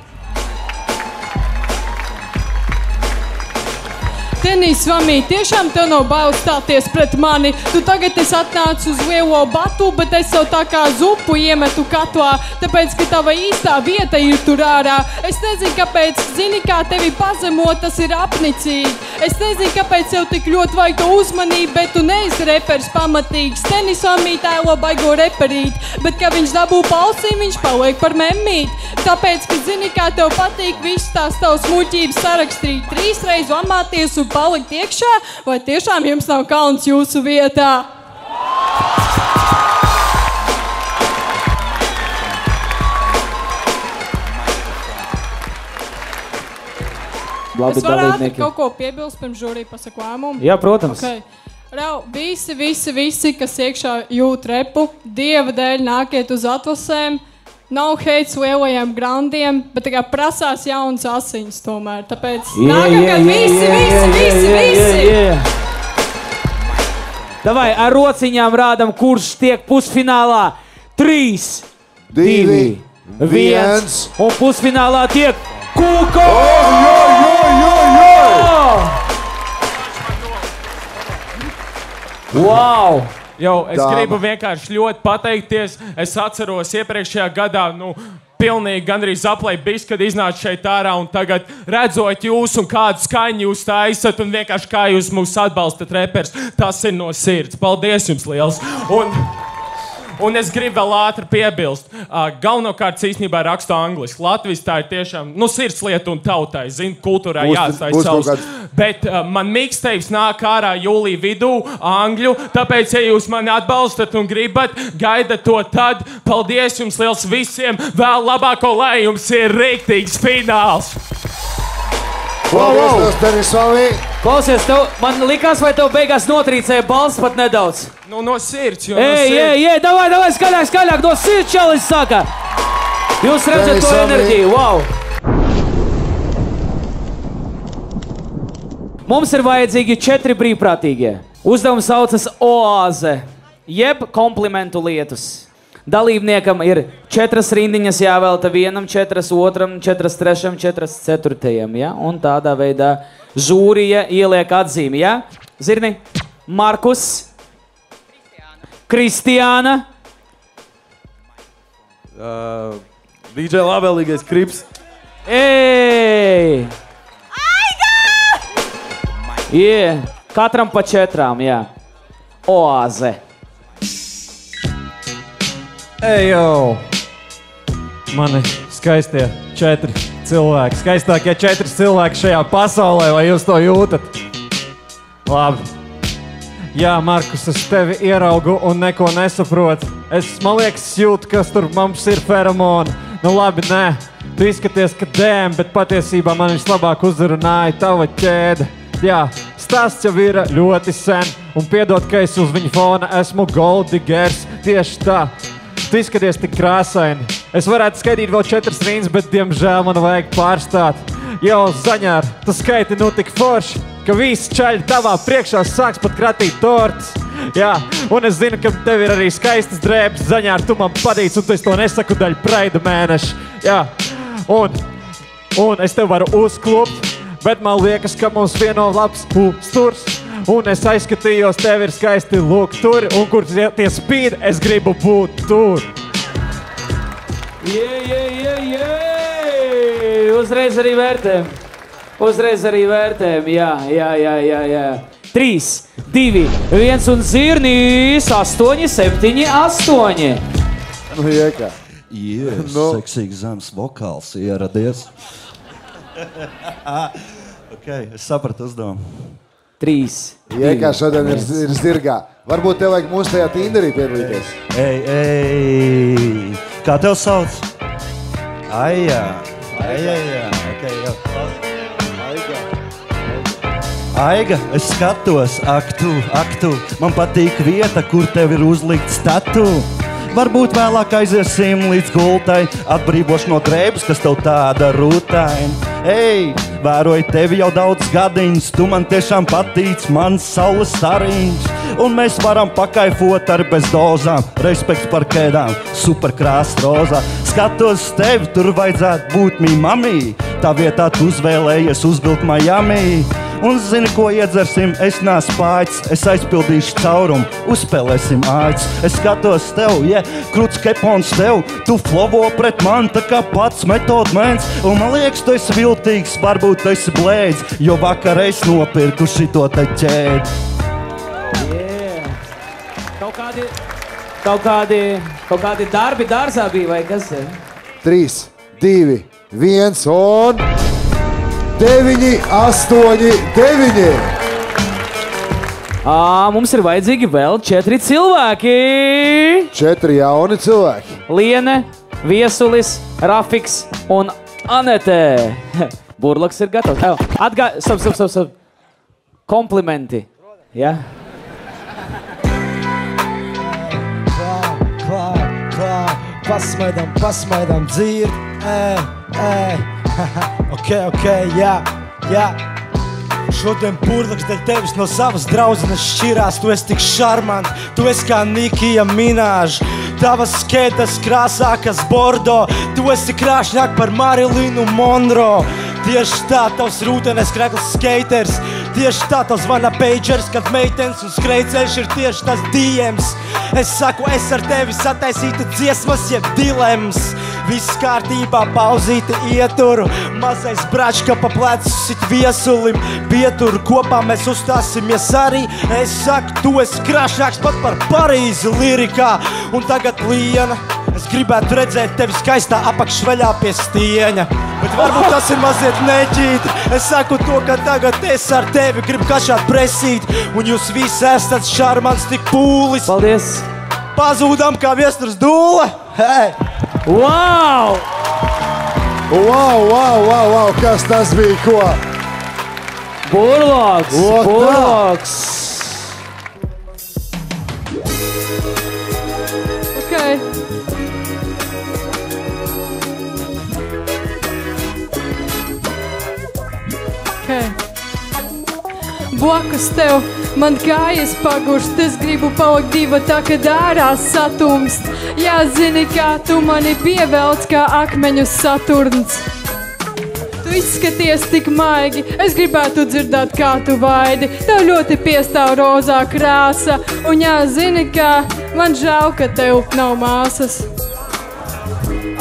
Tenis, Vamī, tiešām tev nav bail stāties pret mani. Tu tagad es atnācu uz lielo batu, bet es jau tā kā zupu iemetu katlā, tāpēc, ka tava īstā vieta ir tur ārā. Es nezinu, kāpēc, zini, kā tevi pazemot, tas ir apnicīgi. Es nezinu, kāpēc tev tik ļoti vajag to uzmanību, bet tu neesi reperis pamatīgs. Tenis, Vamī, tēlo baigo reperīt, bet, kad viņš dabū palsī, viņš paliek par memmīt. Tāpēc, ka zini, kā tev patīk visas tās tavas muļķības sarakstīt, trīs reizes amāties un palikt iekšā, vai tiešām jums nav kauns jūsu vietā? Labi, es varētu dalībnieki. kaut ko piebilst pirms žūrija pasaka lēmumu. Jā, protams. Okay. Rau, visi, visi, visi, kas iekšā jūt repu, dieva dēļ nākiet uz atlasēm. Nav heits lielajiem grandiem, bet tikai prasās jauns asiņas tomēr. Tāpēc nākamgad visi, visi, visi, visi! Davai, ar rociņām rādām, kurš tiek pusfinālā. 3, 2, 1. Un pusfinālā tiek Kuko! Wow! Jau, es Dāma. gribu vienkārši ļoti pateikties. Es atceros, iepriekšējā gadā, nu, pilnīgi gandrīz aplēja bijis, kad iznāca šeit ārā. Un tagad, redzot jūs un kādu skaņu jūs taisat, un vienkārši kā jūs mūs atbalstat, repers, tas ir no sirds. Paldies jums liels! Un, Un es gribu vēl ātri piebilst, uh, galvenokārt īstenībā rakstu angliski. Latvijas tā ir tiešām nu, sirds lieta un tautai, zina, kultūrai Būs- jāatstāj savs. Bet uh, man mixtapes nāk ārā jūlijā vidū, angļu. Tāpēc, ja jūs mani atbalstat un gribat, gaidat to tad. Paldies jums liels visiem! Vēl labāko, lai jums ir rīktīgs fināls! Denis Vavī! Klausies, tev, man likās, vai tev beigās notrīcēja balss pat nedaudz. Nu, no sirds, jo no Ej, sirds. ej, ej, davai, davai, skaļāk, skaļāk, no sirds čalis saka. Jūs redzat to enerģiju, wow! Mums ir vajadzīgi četri brīvprātīgie. Uzdevums saucas Oāze, jeb komplimentu lietus. Dalībniekam ir četras rindiņas jāvelta vienam, četras otram, četras trešam, četras ceturtajam. Ja? Un tādā veidā žūrija ieliek atzīmi. Ja? Zirni, Markus, Kristiāna, Uh, DJ labvēlīgais krips. Ej! Yeah. Katram pa četrām, jā. Oāze. Ej, jau! Mani skaistie četri cilvēki, skaistākie četri cilvēki šajā pasaulē, vai jūs to jūtat? Labi. Jā, Markus, es tevi ieraugu un neko nesaprotu. Es man liekas, jūtu, kas tur mums ir feromoni. Nu, labi, nē, tu izskaties, ka dēm, bet patiesībā man vislabāk uzrunāja tava ķēde. Jā, stāsts jau ir ļoti sen, un piedod, ka es uz viņa fona esmu Goldigers. Tieši tā. Tu izskaties tik krāsaini. Es varētu skaidīt vēl četras rindas, bet, diemžēl, man vajag pārstāt. Jau zaņār, tu skaiti nu tik forši, ka visi čaļi tavā priekšā sāks pat kratīt tortes. Jā, un es zinu, ka tev ir arī skaistas drēbes, zaņār, tu man padīts, un tu to nesaku daļu praida mēneša. Jā, un, un es tev varu uzklupt, bet man liekas, ka mums vieno labs uzturs. Un es aizskatījos, tev ir skaisti lūk tur, un kur tie spīd, es gribu būt tur. Jē, jē, jē, jē! Uzreiz arī vērtējam. Uzreiz arī vērtējam, jā, jā, jā, jā. jā. Trīs, divi, viens un zirnīs, astoņi, septiņi, astoņi. Nu, iekā. Jā, Nu. no. seksīgs zemes vokāls ieradies. ok, es sapratu uzdevumu. Trīs. Iekā šodien ir, ir zirgā. Varbūt tev vajag mūsu tajā Tinderī piedalīties. Ei, ei, kā tev sauc? Ai, jā, ai, jā, jā. Okay, jā. Aiga, es skatos, ak, tu, ak, tu. Man patīk vieta, kur tev ir uzlikts statu. Varbūt vēlāk aiziesim līdz gultai, atbrīvošu no drēbes, kas tev tāda rūtaina. Ei, vēroju tevi jau daudz gadiņus, tu man tiešām patīc, mans saules stariņš. Un mēs varam pakaifot ar bezdozām, respekts par kēdām, superkrāsas rozā. Skatos tevi, tur vajadzētu būt mīmamī. Tā vietā tu izvēlējies uzvilkt Miami. Un zini, ko iedzersim? Es nesu pāris, es aizpildīšu caurumu, uzspēlēsim āķis. Es skatos tev, ja yeah, krūts kepons tev, tu flovo pret mani, tā kā pats metodmens. Un man liekas, tu esi viltīgs, varbūt tu esi blēdz, jo vakar es nopirku šito te ķēdi. Yeah. Kaut kādi, kaut kādi, kaut kādi darbi dārzā bija vai kas? ir? Trīs, divi, viens un deviņi, astoņi, deviņi. Ā, mums ir vajadzīgi vēl četri cilvēki. Četri jauni cilvēki. Liene, Viesulis, Rafiks un Anete. Burlaks ir gatavs. Atgā... Stop, stop, stop, stop. Komplimenti. Ja? Pasmaidām, pasmaidām dzird, ej, ej, ok, ok, jā, jā. Šodien burlaks dēļ tevis no savas draudzenes šķirās. Tu esi tik šarmants, tu esi kā Nikija Minēža. Tavas skētas krāsākas bordo, tu esi krāšņāk par Marilīnu Monro. Tieši tā, tavs rūtenes krekls skaters, tieši tā, tavs vana pagers, kad meitenes un skrejceļš ir tieši tas diems. Es saku, es ar tevi sataisītu dziesmas, jeb dilems. Viss kārtībā, pauzīti ieturu, mazais bračka pa plecu sit viesulim, pieturu kopā mēs uzstāsimies arī. Es saku, tu esi krāšņāks pat par Parīzi lirikā, un tagad liena. Es gribētu redzēt tevi skaistā apakšveļā pie stieņa. Bet varbūt tas ir mazliet neķīti. Es saku to, ka tagad es ar tevi gribu kašāt presīt. Un jūs visi esat šarmants, tik pūlis. Paldies! Pazūdam kā viestures dūle! Hei! Wow! Wow, wow, wow, wow, kas tas bija? Ko? Burloks! Okay. Okay. Blakus tev man kājas pagurst, es gribu palikt diva tā, kad ārā satumst. Jā, zini, kā tu mani pievelc kā akmeņu saturns. Tu izskaties tik maigi, es gribētu dzirdēt, kā tu vaidi. Tev ļoti piestāv rozā krāsa, un jā, zini, kā man žēl, ka tev nav māsas.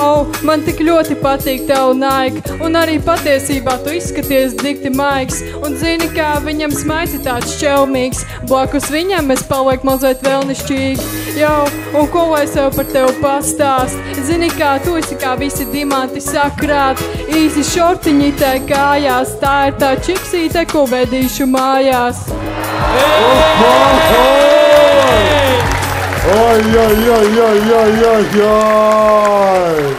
Oh, man tik ļoti patīk tev naik, un arī patiesībā tu izskaties dikti maigs. Un zini, kā viņam smaids ir tāds šķelmīgs, blakus viņam es palieku mazliet vēlnišķīgi. Jau, un ko lai es tev par tevi pastāst? Zini, kā tu esi kā visi dimanti sakrāt, īsi šortiņi te kājās, tā ir tā čiksīte, ko vedīšu mājās. Oi, oi, oi, oi, oi, oi, oi!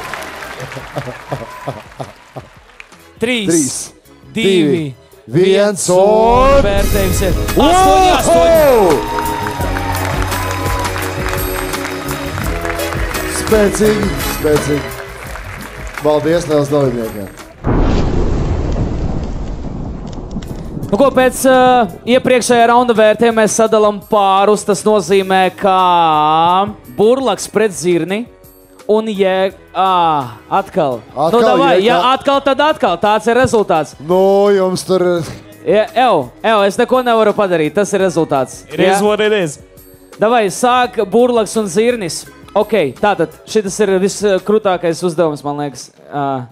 Trīs, Trīs, divi, viens un- Vērtējums ir astoņi, astoņi. Spēcīgi, spēcīgi. Paldies liels dalībniekiem. Nu, ko pēc uh, iepriekšējā raunda vērtējuma mēs sadalām pārus. Tas nozīmē, ka burlaks pret zirni. Un, ja ah, atkal, Atkal, nu, davai, ja ja atkal, tad atkal tāds ir rezultāts. Nu, jums tur ir. Ja, ev, ev, es neko nevaru padarīt. Tas ir rezultāts. It is what it is. Davai, sāk burlaks un zirnis. Ok, tātad šis ir viskrūtākais uzdevums, man liekas. Uh,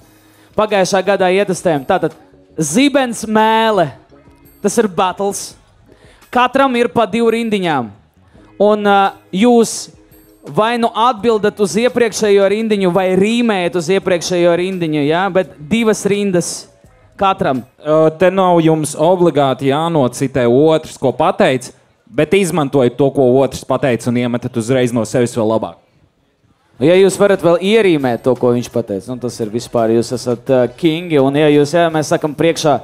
pagājušā gadā ietestējām. Tātad zibens mēle. Tas ir battles. Katram ir pa divu rindiņām. Un uh, jūs vai nu atbildat uz iepriekšējo rindiņu, vai rīmējat uz iepriekšējo rindiņu, ja? bet divas rindas katram. Uh, Te nav jums obligāti jānocitē otrs, ko pateicis, bet izmantojiet to, ko otrs pateicis, un iemetat uzreiz no sevis vēl labāk. Ja jūs varat vēl ierīmēt to, ko viņš pateica, nu, tas ir vispār. Jūs esat uh, kingi. Un, ja jūs, ja mēs sakām, priekšā,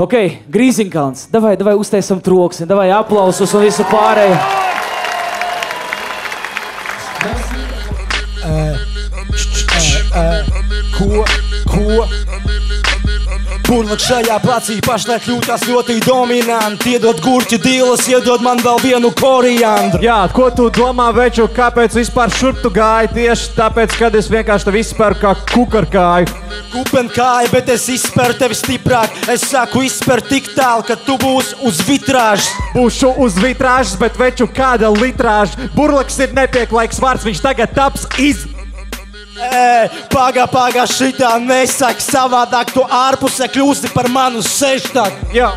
ok, Grīziņkalns, davai, davai uztaisam troksni, davai aplausus un visu pārējo. Ko, ko? Burlak šajā placī pašlaik jūtas ļoti dominanti. Iedod gurķi dīlas, iedod man vēl vienu koriandru. Jā, ko tu domā, veču, kāpēc vispār šurp tu gāji? Tieši tāpēc, kad es vienkārši tev izspēru kā kukurkāju. Kupenkāja, bet es izspēru tevi stiprāk. Es saku, izspēru tik tālu, ka tu būsi uz vitrāžas. Būšu uz vitrāžas, bet veču kāda litrāža. Burlaks ir nepieklājīgs vārds, viņš tagad taps iz. Ē, pagā, pagā, šitā nesaka savādāk. Tu ārpusē kļūsi par manu seštaku. Jā,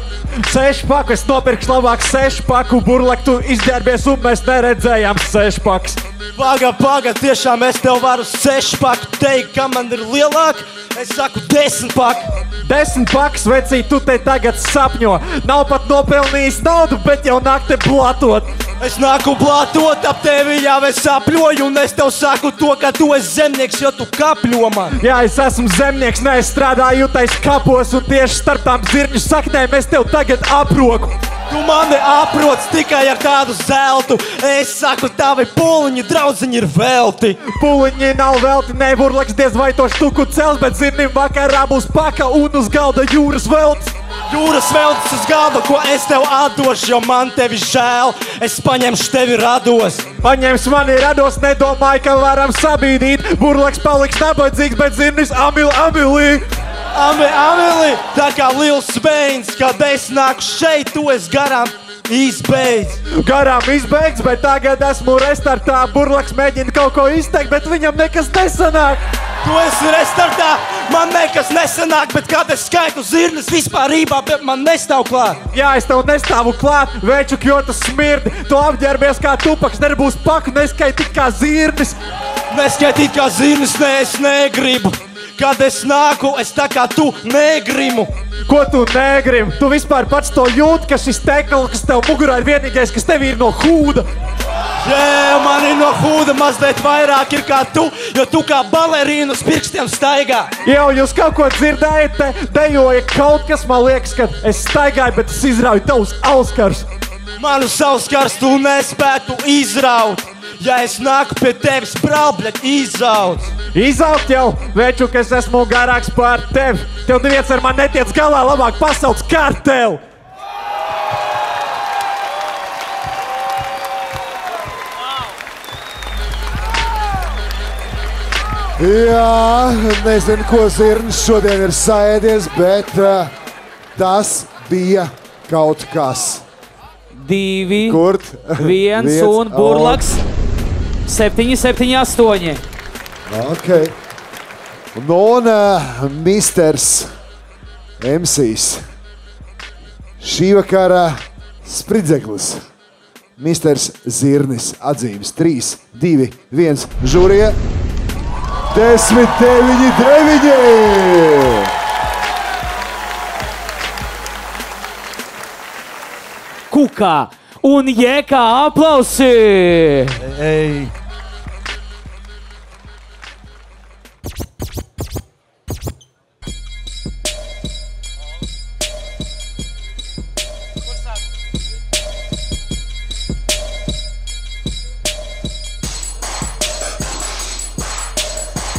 sešu paku, es nopirkšu labāk sešu paku. Burlak, tu izģērbies un mēs neredzējām sešu pakas. Pagā, pagā, tiešām es tev varu sešu paku teikt, ka man ir lielāka. Es saku, desmit paku. Desmit pakas, vecīt, tu te tagad sapņo. Nav pat nopelnījis naudu, bet jau naktī platot. Es nāku blātot ap tevi, jau es sapņoju, un es tev saku to, ka tu esi zemnieks, jo tu kapļo man. Jā, es esmu zemnieks, nevis strādāju jūtais kapos, un tieši starp tām zirņu saknēm es tev tagad aproku. Tu mani aproc tikai ar tādu zeltu. Es saku, tavi pūliņi, draudziņi ir velti. Pūliņi nav velti, neburlaks diez vai to štuku cels, bet zirnim vakarā būs paka un uz galda jūras velts. Jūras veltes uz galda, ko es tev atdošu, jo man tevi žēl. Es paņemšu tevi rados. Paņems mani rados, nedomāju, ka varam sabīdīt. Burlaks paliks nabadzīgs, bet zirnis amil, amilī. Ame, Ameli, tā kā liels spēns, kad es nāku šeit, tu esi garām izbeidz. Garām izbeigts, bet tagad esmu restartā. Burlaks mēģina kaut ko izteikt, bet viņam nekas nesanāk. Tu esi restartā, man nekas nesanāk, bet kad es skaitu zirnes vispārībā, bet man nestāv klāt. Jā, es tev nestāvu klāt, veču, jo tas smirdi. Tu apģērbies kā tupaks, nebūs paku, neskaitīt kā zirnis. Neskaitīt kā zirnis, ne, es negribu. Kad es nāku, es tā kā tu negribu. Ko tu negribi? Tu vispār pats to jūti, ka šis tekls, kas tev mugurā ir vienīgais, kas tev ir no hūda. Jā, man ir no hūda mazliet vairāk ir kā tu, jo tu kā balerīna uz pirkstiem staigā. Jā, jūs kaut ko dzirdējat, te dejoja kaut kas, man liekas, ka es staigāju, bet es izrauju tavus auskars. Manu auskars tu nespētu izraut. Ja es nāku pie tevis, brāļ, izaut. Izaugt jau, veču, ka es esmu garāks par tevi. Tev neviens ar mani netiec galā, labāk pasauc karteli. Jā, nezinu, ko Zirnis šodien ir sēdies, bet uh, tas bija kaut kas. Divi, Kurt? viens, Viens, un burlaks. Septiņi, septiņi, astoņi. Ok. Nu, un uh, Misters MCs. Šī vakara spridzeklis. Misters Zirnis atzīmes 3, 2, 1. Žūrija 10, 9, 9. Kukā un jēkā aplausi! Ei.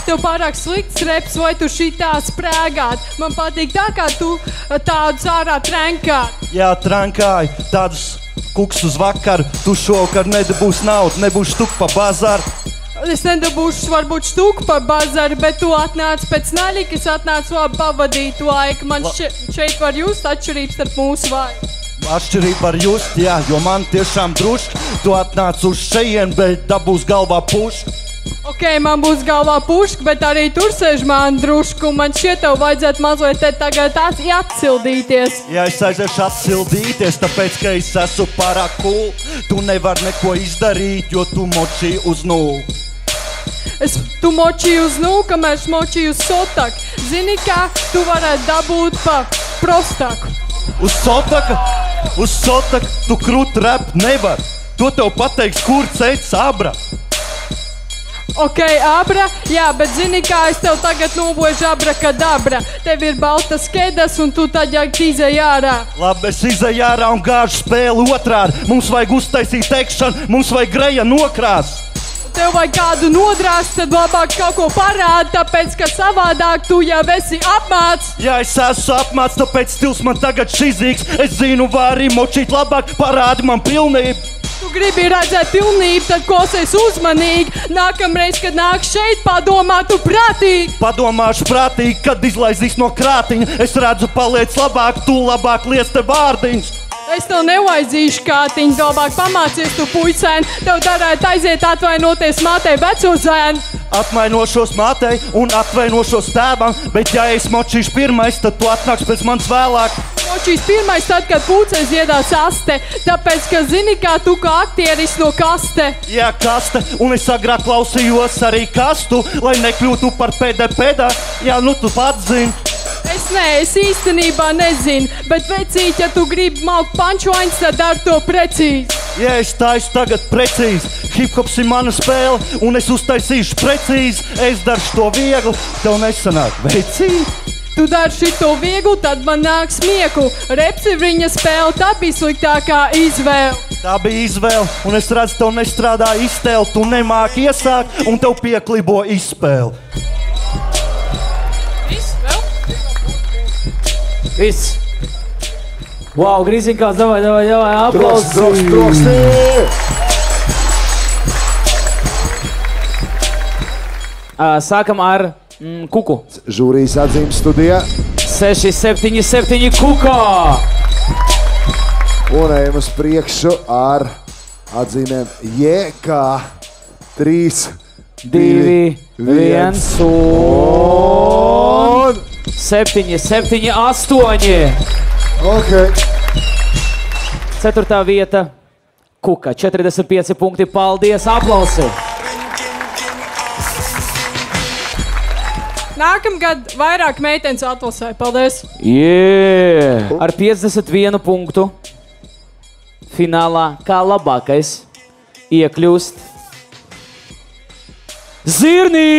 Tev pārāk slikts reps, vai tu šī tā sprēgāt? Man patīk tā, kā tu tādus ārā trenkāt. Jā, trankāji tādus kukus uz vakaru. Tu šovakar nedabūsi naudu, nebūsi tu pa bazāru. Es nedabūšu, varbūt stūku par bazaru, bet tu atnāc pēc naļikas, atnāc labi pavadīt laiku. Man še, šeit var just atšķirības starp mūsu vāju. Atšķirība ar jūs, jā, jo man tiešām druši. Tu atnāc uz šejienes, bet dabūs galvā pušu. Ok, man būs galvā puška, bet arī tur sēž man drusku. Man šķiet, tev vajadzētu mazliet te tagad tās atsildīties. Ja es aiziešu atsildīties, tāpēc ka es esmu pārāk cool, tu nevari neko izdarīt, jo tu moči uz nulli. Es tu močīju uz nulli, kamēr es močīju uz sotaku. Zini, kā tu varētu dabūt pa prostaku. Uz sotaka, uz sotaka tu krūti rep nevar. To tev pateiks, kur ceļš abra. Ok, abra, jā, bet zini, kā es tev tagad nobožu abra kadabra. Tev ir baltas kedas un tu taģāk izēj ārā. Labi, es izēju ārā un gāžu spēli otrādi. Mums vajag uztaisīt tekšanu, mums vajag greja nokrāst. Tev vajag kādu nodrāst, tad labāk kaut ko parādi, tāpēc ka savādāk tu jau esi apmācis. Ja es esmu apmācis, tāpēc stils man tagad šizīgs. Es zinu, vari močīt labāk, parādi man pilnību. Tu gribi redzēt pilnību, tad klausies uzmanīgi. Nākamreiz, kad nāks šeit, padomā tu prātīgi. Padomāšu prātīgi, kad izlaizīs no krātiņa. Es redzu, paliec labāk, tu labāk liec te vārdiņus. Es tev nevajadzīšu kātiņu, labāk pamācies tu puicēni. Tev darētu aiziet atvainoties mātei veco zēnu. Atvainošos mātei un atvainošos tēvam, bet ja es močīšu pirmais, tad tu atnāks pēc manis vēlāk. Močīs pirmais, tad, kad pūcēs iedās aste, tāpēc, ka zini, kā tu kā aktieris no kaste. Jā, kaste, un es agrāk klausījos arī kastu, lai nekļūtu par pēdējā. Jā, nu tu pats zini. Es nē, es īstenībā nezinu, bet vecīt, ja tu gribi maukt punčlines, tad dar to precīzi. Ja es taisu tagad precīzi, hip hops ir mana spēle, un es uztaisīšu precīzi, es daršu to viegli, tev nesanāk vecīt. Tu dari šito viegli, tad man nāk smieku. Reps ir viņa spēle, tā bija sliktākā izvēle. Tā bija izvēle, un es redzu, tev nestrādā iztēle, tu nemāki iesākt, un tev pieklibo izspēle. Viss! Wow, grīziņkās, davai, davai, davai, aplausi! Troks, troks, troks! Sākam ar mm, kuku. Žūrijas atzīmes studijā. 6, 7, 7 kuka! Un ejam uz priekšu ar atzīmēm JK 3, 2, 1 un 7, 7, 8. Okay. Ceturtā vieta - Kuka. 45 punkti. Paldies! Aplausi! Nākamgad vairāk meitenes atlasē. Paldies! Yeah. Ar 51 punktu finālā kā labākais iekļūst Zirnī!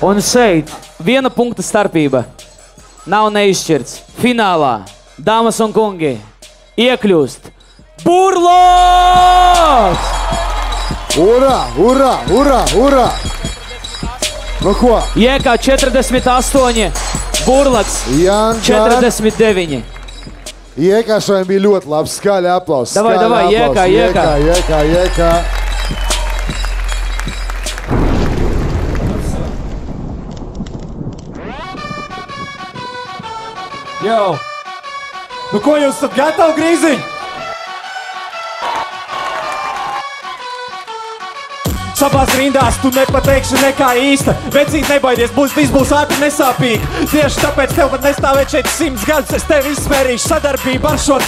Un šeit viena punkta starpība. Nav neizšķirts. Finālā, dāmas un kungi, iekļūst Burbuļs! Urā, urā, urā, urā! Nu ko? Iekā 48, Burbuļs 49. Iekāšana bija ļoti labs. Skaļi aplausi. Davai, davai, aplausi. iekā, iekā. iekā, iekā. Jau! Nu, ko jūs esat gatavi grīziņ? Savās rindās tu nepateiksi nekā īsta. Vecīt, nebaidies, būs viss būs ātri nesāpīgi. Tieši tāpēc tev pat nestāvēt šeit simts gadus. Es tevi izsmērīšu sadarbību ar šo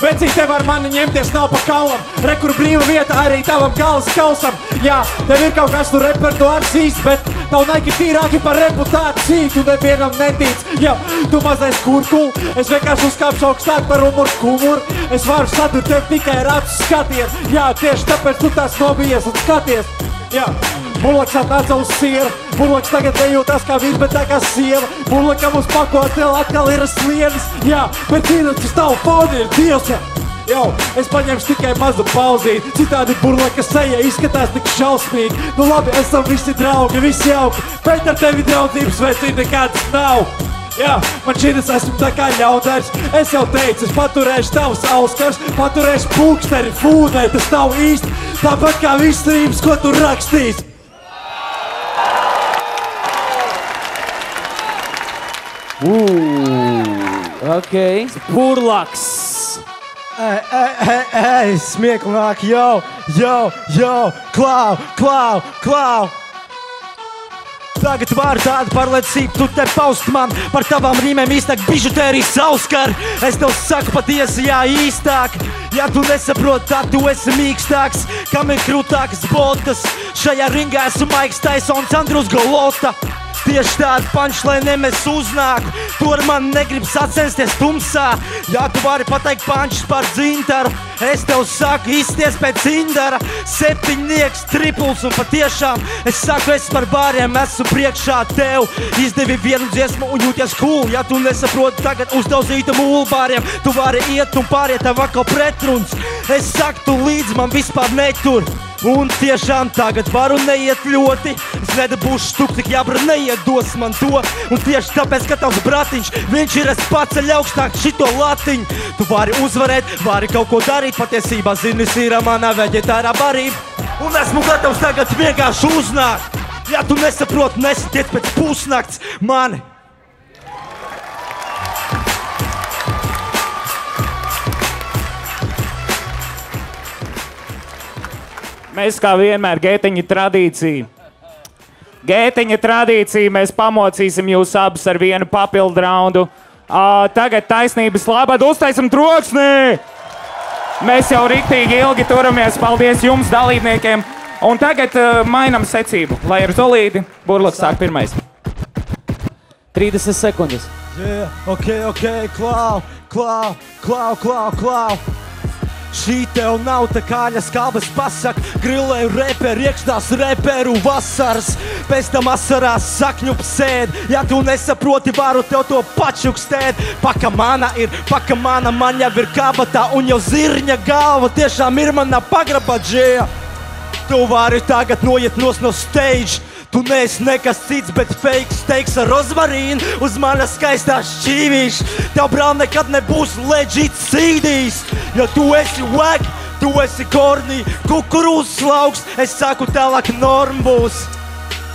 cintaru. Vecīt, tev ar mani ņemties nav pa kaulam. Rekur brīva vieta arī tavam galvas kausam. Jā, tev ir kaut kas no repertuārs īsts, bet nav naiki tīrāki par reputāciju. Tu nevienam netic, jā, tu mazais kurkul. Es vienkārši uzkāpšu augstāk par umuru kumuru. Es varu sadurt tev tikai ar acu skatienu. Jā, tieši tāpēc tu tās nobijies un skaties. Jā, Burbuļs atnāca uz siera. Burbuļs tagad nejūtas kā viņš, bet tā kā sieva. Burbuļam uz pakotē atkal ir sliedas. Jā, bet cīnās uz tavu fonu ir dievs. Jā. Jau, es paņemšu tikai mazu pauzīti. Citādi burbuļa seja izskatās tik šausmīgi. Nu labi, esam visi draugi, visi jauki. Bet ar tevi draudzības vecīt nekādas nav. Jā, man šķiet, es esmu tā kā ļaundaris. Es jau teicu, es paturēšu tavus auskars, paturēšu pulksteri, fūnē, tas nav īsti. Tāpat kā viss rīms, ko tu rakstīsi. Ok, Burbuļs. Ej, ej, ej, smieklāk, jau, jau, jau, klau, klau, klau. Tagad var tādu pārliecību, tu te paust man par tavām rīmēm īstāk bižutērijas auskar. Es tev saku patiesi, jā, īstāk. Ja tu nesaproti, tad tu esi mīkstāks, kam ir krūtākas botas. Šajā ringā esmu Maiks Taisons, Andrus Golota. Tieši tādu panču, lai nemēs uznāku. Tur man negrib sacensties tumsā. Jā, tu vari pateikt pančus par dzintaru. Es tev saku, izties pēc indara. Septiņnieks, tripls un patiešām es saku, es par bāriem esmu priekšā tev. Izdevi vienu dziesmu un jūties cool. Ja tu nesaproti tagad uzdauzītu mūlbāriem, tu vari iet un pāriet tev atkal pretruns. Es saku, tu līdz man vispār netur. Un tiešām tagad varu neiet ļoti. Es nedabūšu stuku, cik jābra neiedos man to. Un tieši tāpēc, ka tavs bratiņš, viņš ir es paceļ augstāk šito latiņu. Tu vari uzvarēt, vari kaut ko darīt. Patiesībā zini, ir mana veģetārā barība. Un esmu gatavs tagad vienkārši uznākt. Ja tu nesaproti, nesatiet pēc pusnakts mani. Mēs kā vienmēr gētiņa tradīcija. Gētiņa tradīcija mēs pamocīsim jūs abus ar vienu papildu raundu. Uh, tagad taisnības labad uztaisim troksni! Mēs jau rīktīgi ilgi turamies. Paldies jums, dalībniekiem! Un tagad uh, mainām secību, lai ar Zolīdi Burbuļs sāk pirmais. 30 sekundes. Yeah, ok, ok, klau, klau, klau, klau, klau. Šī tev nav tā kā skābes pasaka, grilēju reperu, iekšās reperu vasaras, pēc tam asarās sakņu sēd. Ja tu nesaproti, varu tev to pačukstēt. Paka mana ir, paka mana man jau ir kabatā, un jau zirņa galva tiešām ir mana pagrabā džēja. Tu vari tagad noiet nos no stage. Tu neesi nekas cits, bet fake steiks ar rozmarīnu uz manas skaistās šķīvīša. Tev brāl nekad nebūs leģits cīdīs, jo tu esi wag, tu esi kornī, kukurūzas lauks. Es saku, tālāk norma būs.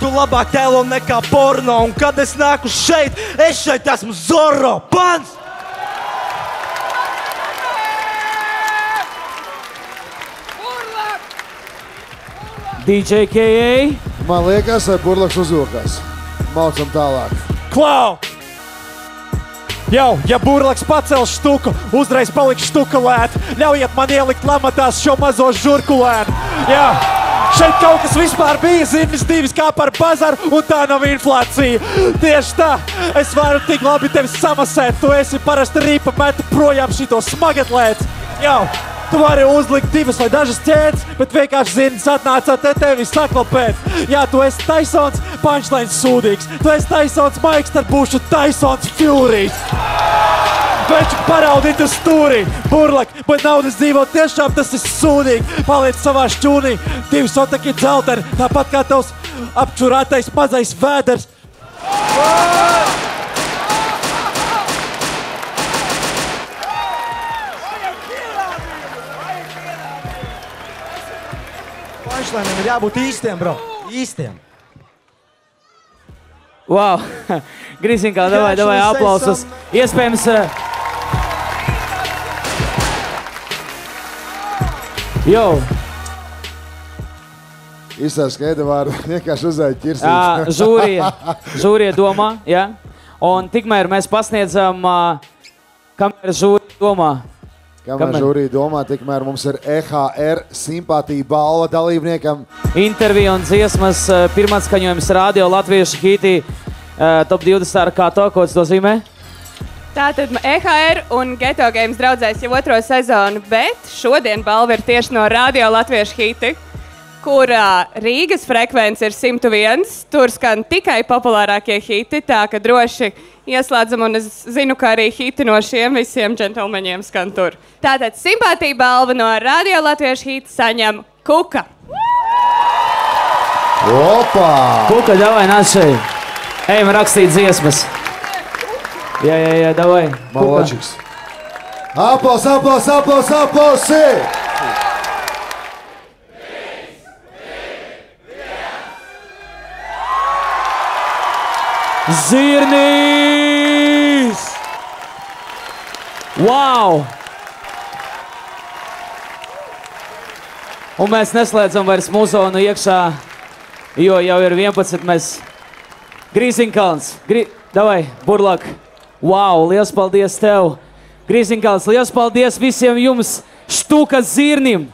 Tu labāk tēlo nekā porno, un kad es nāku šeit, es šeit esmu Zorro pants! DJ KA. Man liekas, vai burbuļs uzvilkās. Maucam tālāk. Klau! Jau, ja burbuļs pacels štuku, uzreiz paliks štuka lēta. Ļaujiet man ielikt lamatās šo mazo žurkulēnu. Jā, Šeit kaut kas vispār bija zirnis divas kā par bazaru, un tā nav inflācija. Tieši tā, es varu tik labi tevi samasēt. Tu esi parasti rīpa metu projām šito smagatlētu. Jā, tu vari uzlikt divas vai dažas ķēdes, bet vienkārši zirnis atnāca te tevi saklapēt. Jā, tu esi Taisons, punčlains sūdīgs. Tu esi Taisons, Maiks, tad būšu Taisons Furijs. Viņš paraudīt uz stūri, burlak, bet naudas dzīvo tiešām tas ir sūdīgi. Paliec savā šķūnī, divi sotaki dzelteni, tāpat kā tavs apčurātais mazais vēders. Punchline ir jābūt īstiem, bro. Īstiem. Wow! Grīzinkā, davai, davai aplausus. Iespējams, eh, Jo, Izsaka, ka Edvards vienkārši uzēja ķirsīt. žūrija, žūrija domā, ja? Un tikmēr mēs pasniedzam, ā, kamēr žūrija domā. Kamēr Kamēr? žūrija domā, tikmēr mums ir EHR simpātija balva dalībniekam. Intervija un dziesmas ā, pirmā skaņojums radio latviešu hītī ā, top 20 ar kā to, ko tas nozīmē? Tātad EHR un Geto Games draudzēs jau otro sezonu, bet šodien balva ir tieši no Radio Latviešu hīti, kur ā, Rīgas frekvence ir 101. Tur skan tikai populārākie hiti, tā ka droši ieslēdzam, un es zinu, ka arī hiti no šiem visiem džentlmeņiem skan tur. Tātad simpātija balva no Radio Latviešu hīta saņem Kuka. Opa! Kuka, davai, nāc šeit. Ejam rakstīt dziesmas. Jā, jā, jā, davai. Kuka. Maločiks. Aplaus, aplaus, aplaus, aplausi! Zirnīs! Wow! Un mēs neslēdzam vairs muzonu iekšā, jo jau ir 11. Mēs Grīziņkalns, Gri... davai, burlak! Wow, liels paldies tev! Grīziņkalns, liels paldies visiem jums, štukas zirnim!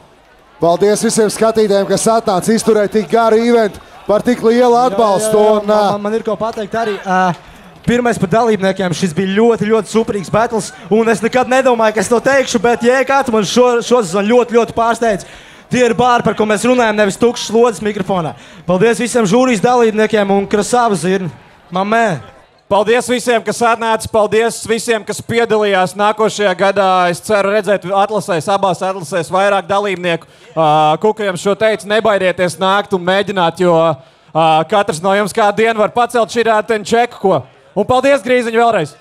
Paldies visiem skatītājiem, kas atnāca izturēt tik garu eventu par tik lielu atbalstu. Jā, jā, jā. Un, Man, man ir ko pateikt arī. Uh, Pirmais par dalībniekiem. Šis bija ļoti, ļoti superīgs battles. Un es nekad nedomāju, ka es to teikšu, bet, ja kāds man šo, šo sezonu ļoti, ļoti pārsteidz, tie ir bāri, par ko mēs runājam, nevis tukšs slodzes mikrofonā. Paldies visiem žūrijas dalībniekiem un krasāvu zirni. Mamē! Paldies visiem, kas atnāca. Paldies visiem, kas piedalījās nākošajā gadā. Es ceru redzēt atlasēs, abās atlasēs vairāk dalībnieku. Kukajam šo teicu, nebaidieties nākt un mēģināt, jo katrs no jums kādu dienu var pacelt šī rāteņa čeku. Un paldies, Grīziņ, vēlreiz!